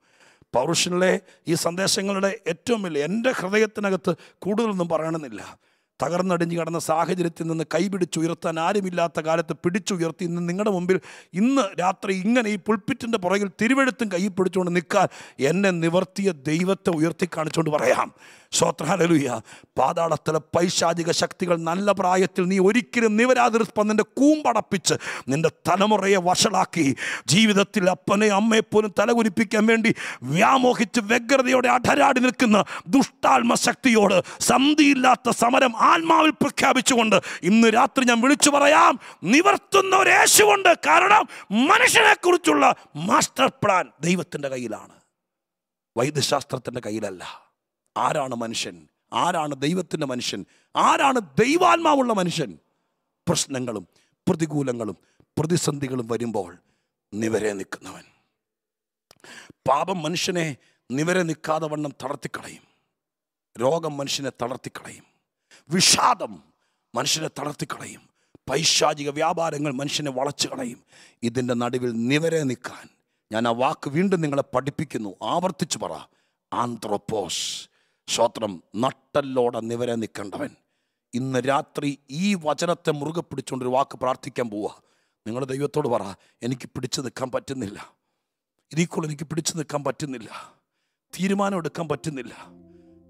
പൗരുഷനിലെ ഈ സന്ദേശങ്ങളുടെ ഏറ്റവും വലിയ എന്റെ ഹൃദയത്തിനകത്ത് കൂടുതലൊന്നും പറയണമെന്നില്ല. തകർന്നടിഞ്ഞു കടന്ന സാഹചര്യത്തിൽ നിന്ന് കൈപിടിച്ചുയർത്താൻ ആരുമില്ലാത്ത കാലത്ത് പിടിച്ചുയർത്തി ഇന്ന് നിങ്ങളുടെ മുമ്പിൽ ഇന്ന് രാത്രി ഇങ്ങനെ ഈ പുൽപ്പിറ്റിന്റെ പുറകിൽ തിരുവെഴുത്തും കൈ പിടിച്ചുകൊണ്ട് നിൽക്കാൻ എന്നെ നിവർത്തിയ ദൈവത്തെ ഉയർത്തി കാണിച്ചുകൊണ്ട് പറയാം. ശ്രോത്രഹാലലുയ പാതാളത്തിലെ പൈശാചിക ശക്തികൾ നല്ല പ്രായത്തിൽ നീ ഒരിക്കലും നിവരാതിർപ്പം നിന്റെ കൂമ്പടപ്പിച്ച് നിന്റെ തലമുറയെ വഷളാക്കി. ജീവിതത്തിൽ അപ്പനെ അമ്മയെ പോലും തലകുരിപ്പിക്കാൻ വേണ്ടി വ്യാമോഹിച്ച് വ്യഗ്രതയോടെ അടരാടി നിൽക്കുന്ന ദുഷ്ടാത്മശക്തിയോട് സന്ധിയില്ലാത്ത സമരം ആത്മാവിൽ പ്രഖ്യാപിച്ചുകൊണ്ട് ഇന്ന് രാത്രി ഞാൻ വിളിച്ചു പറയാം. നിവർത്തുന്ന ഒരു യേശുവുണ്ട് കാരണം മനുഷ്യനെക്കുറിച്ചുള്ള മാസ്റ്റർ പ്ലാൻ ദൈവത്തിന്റെ കയ്യിലാണ്. വൈദ്യശാസ്ത്രത്തിന്റെ കയ്യിലല്ല. ആരാണ് മനുഷ്യൻ? ആരാണ് ദൈവത്തിന്റെ മനുഷ്യൻ? ആരാണ് ദൈവാത്മാവുള്ള മനുഷ്യൻ? പ്രശ്നങ്ങളും പ്രതികൂലങ്ങളും പ്രതിസന്ധികളും വരുമ്പോൾ നിവരെ നിൽക്കുന്നവൻ. പാപം മനുഷ്യനെ നിവരെ നിൽക്കാതെ വണ്ണം തളർത്തിക്കളയും. രോഗം മനുഷ്യനെ തളർത്തിക്കളയും. വിഷാദം മനുഷ്യനെ തളർത്തിക്കളയും പൈശാചിക വ്യാപാരങ്ങൾ മനുഷ്യനെ വളച്ചു കളയും. ഇതിന്റെ നടുവിൽ നിവരെ നിൽക്കാൻ ഞാൻ ആ വാക്ക് വീണ്ടും നിങ്ങളെ പഠിപ്പിക്കുന്നു. ആവർത്തിച്ചു പറ. ആന്ത്രോപ്പോസ് സ്വത്രം നട്ടല്ലോടെ നിവരെ നിൽക്കേണ്ടവൻ. ഇന്ന് രാത്രി ഈ വചനത്തെ മുറുകെ പിടിച്ചുകൊണ്ടൊരു വാക്ക് പ്രാർത്ഥിക്കാൻ പോവുക നിങ്ങൾ ദൈവത്തോട് പറ എനിക്ക് പിടിച്ചു നിൽക്കാൻ പറ്റുന്നില്ല. ഇതീക്കോൾ എനിക്ക് പിടിച്ചു നിൽക്കാൻ പറ്റുന്നില്ല. തീരുമാനം എടുക്കാൻ പറ്റുന്നില്ല.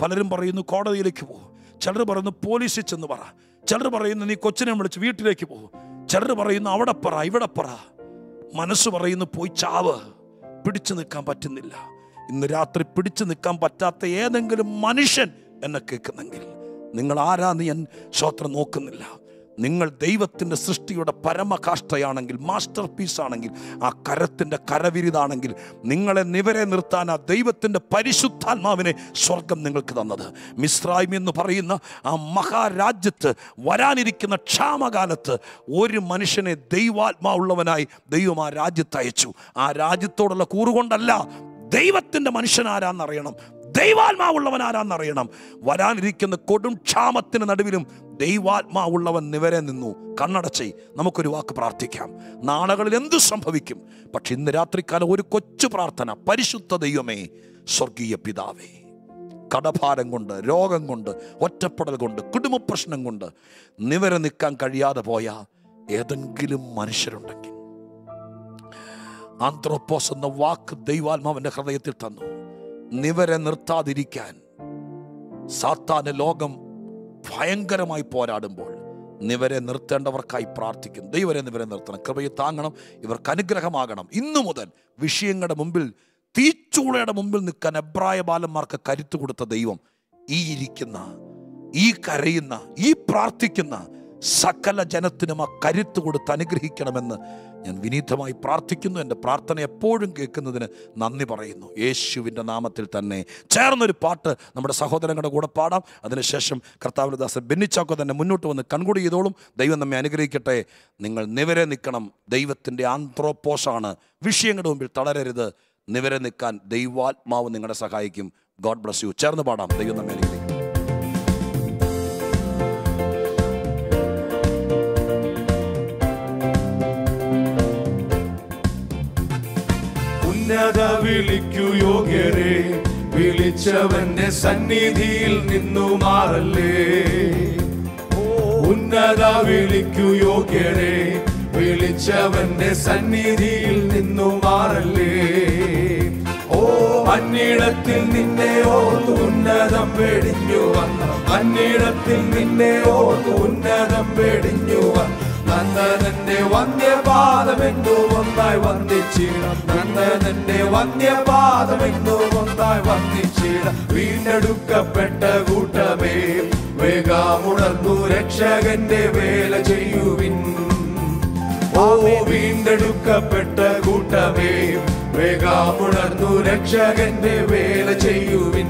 പലരും പറയുന്നു കോടതിയിലേക്ക് പോകും ചിലർ പറയുന്നു പോലീസിൽ ചെന്ന് പറ. ചിലർ പറയുന്നു നീ കൊച്ചിനെ വിളിച്ച് വീട്ടിലേക്ക് പോകും ചിലർ പറയുന്നു അവിടെ പറ ഇവിടെ പറ. മനസ്സ് പറയുന്നു പോയി ചാവ്. പിടിച്ചു നിൽക്കാൻ പറ്റുന്നില്ല. ഇന്ന് രാത്രി പിടിച്ചു നിൽക്കാൻ പറ്റാത്ത ഏതെങ്കിലും മനുഷ്യൻ എന്നെ കേൾക്കുന്നെങ്കിൽ നിങ്ങൾ ആരാന്ന് ഞാൻ ശ്രോത്രം നോക്കുന്നില്ല. നിങ്ങൾ ദൈവത്തിന്റെ സൃഷ്ടിയുടെ പരമകാഷ്ഠയാണെങ്കിൽ മാസ്റ്റർ പീസ് ആണെങ്കിൽ ആ കരത്തിന്റെ കരവിരുതാണെങ്കിൽ നിങ്ങളെ നിവരെ നിർത്താൻ ആ ദൈവത്തിന്റെ പരിശുദ്ധാത്മാവിനെ സ്വർഗം നിങ്ങൾക്ക് തന്നത്. മിസ്രൈം എന്ന് പറയുന്ന ആ മഹാരാജ്യത്ത് വരാനിരിക്കുന്ന ക്ഷാമകാലത്ത് ഒരു മനുഷ്യനെ ദൈവാത്മാവുള്ളവനായി ദൈവം ആ രാജ്യത്ത് അയച്ചു. ആ രാജ്യത്തോടുള്ള കൂറുകൊണ്ടല്ല ദൈവത്തിന്റെ മനുഷ്യനാരാന്നറിയണം ദൈവാത്മാവുള്ളവനാരാന്നറിയണം വരാനിരിക്കുന്ന കൊടും ക്ഷാമത്തിന് നടുവിലും ദൈവാത്മാവുള്ളവൻ നിവരെ നിന്നു. കണ്ണടച്ചേ നമുക്കൊരു വാക്ക് പ്രാർത്ഥിക്കാം. നാളുകളിൽ എന്തു സംഭവിക്കും? പക്ഷെ ഇന്ന് രാത്രിക്കാലം ഒരു കൊച്ചു പ്രാർത്ഥന. പരിശുദ്ധ ദൈവമേ സ്വർഗീയ പിതാവേ കടഭാരം കൊണ്ട് രോഗം കൊണ്ട് ഒറ്റപ്പെടൽ കൊണ്ട് കുടുംബ പ്രശ്നം കൊണ്ട് നിവരെ നിൽക്കാൻ കഴിയാതെ പോയ ഏതെങ്കിലും മനുഷ്യരുണ്ടെങ്കിൽ ആന്ത്രോപ്പോസ് എന്ന വാക്ക് ദൈവാത്മാവിന്റെ ഹൃദയത്തിൽ തന്നു. നിവരെ നിർത്താതിരിക്കാൻ സാത്താന് ലോകം ഭയങ്കരമായി പോരാടുമ്പോൾ നിവരെ നിർത്തേണ്ടവർക്കായി പ്രാർത്ഥിക്കും. ദൈവരെ നിവരെ നിർത്തണം. കൃപയെ താങ്ങണം. ഇവർക്ക് അനുഗ്രഹമാകണം. ഇന്നു മുതൽ വിഷയങ്ങളുടെ മുമ്പിൽ തീച്ചൂളയുടെ മുമ്പിൽ നിൽക്കാൻ എബ്രായ ബാലന്മാർക്ക് കരുത്തു കൊടുത്ത ദൈവം ഈ ഇരിക്കുന്ന ഈ കരയുന്ന ഈ പ്രാർത്ഥിക്കുന്ന സകല ജനത്തിനും ആ കരുത്തു കൊടുത്ത് അനുഗ്രഹിക്കണമെന്ന് ഞാൻ വിനീതമായി പ്രാർത്ഥിക്കുന്നു. എന്റെ പ്രാർത്ഥന എപ്പോഴും കേൾക്കുന്നതിന് നന്ദി പറയുന്നു. യേശുവിന്റെ നാമത്തിൽ തന്നെ ചേർന്നൊരു പാട്ട് നമ്മുടെ സഹോദരങ്ങളുടെ കൂടെ പാടാം. അതിനുശേഷം കർത്താവിന്റെ ദാസൻ ബെന്നിച്ചാക്കോ തന്നെ മുന്നോട്ട് വന്ന് കൺകൂടി ചെയ്തോളും. ദൈവം നമ്മെ അനുഗ്രഹിക്കട്ടെ. നിങ്ങൾ നിവരെ നിൽക്കണം. ദൈവത്തിന്റെ ആന്ത്രോപ്പോസാണ് വിഷയങ്ങളുടെ മുമ്പിൽ തളരരുത്. നിവരെ നിൽക്കാൻ ദൈവാത്മാവ് നിങ്ങളെ സഹായിക്കും. God bless you. ചേർന്ന് പാടാം. ദൈവം നമ്മെ അനുഗ്രഹിക്കും ഉന്നത വിളിക്കു യോഗ്യരെ. വിളിച്ചവന്റെ സന്നിധിയിൽ നിന്നു മാറല്ലേ. ഉന്നത വിളിക്കു യോഗ്യരെ. വിളിച്ചവന്റെ സന്നിധിയിൽ നിന്നു മാറല്ലേ. ഓ മന്നിടത്തിൽ നിന്നെ ഓ ഉന്നതം വെടിഞ്ഞു വന്ന. മന്നിടത്തിൽ നിന്നെ ഓ ഉന്നതം വെടിഞ്ഞു വന്ന. നന്ദനന്റെ വന്യപാദമെന്നു ഒന്നായി വന്ദിച്ചിടം നന്ദനന്റെ വന്യപാദമെന്നു ഒന്നായി വന്ദിച്ചിടം വീണ്ടെടുക്കപ്പെട്ട കൂട്ടമേ വേഗമുണർന്നു രക്ഷകന്റെ വേല ചെയ്യുവിൻ. ഓ വീണ്ടെടുക്കപ്പെട്ട കൂട്ടമേ വേഗമുണർന്നു രക്ഷകന്റെ വേല ചെയ്യുവിൻ.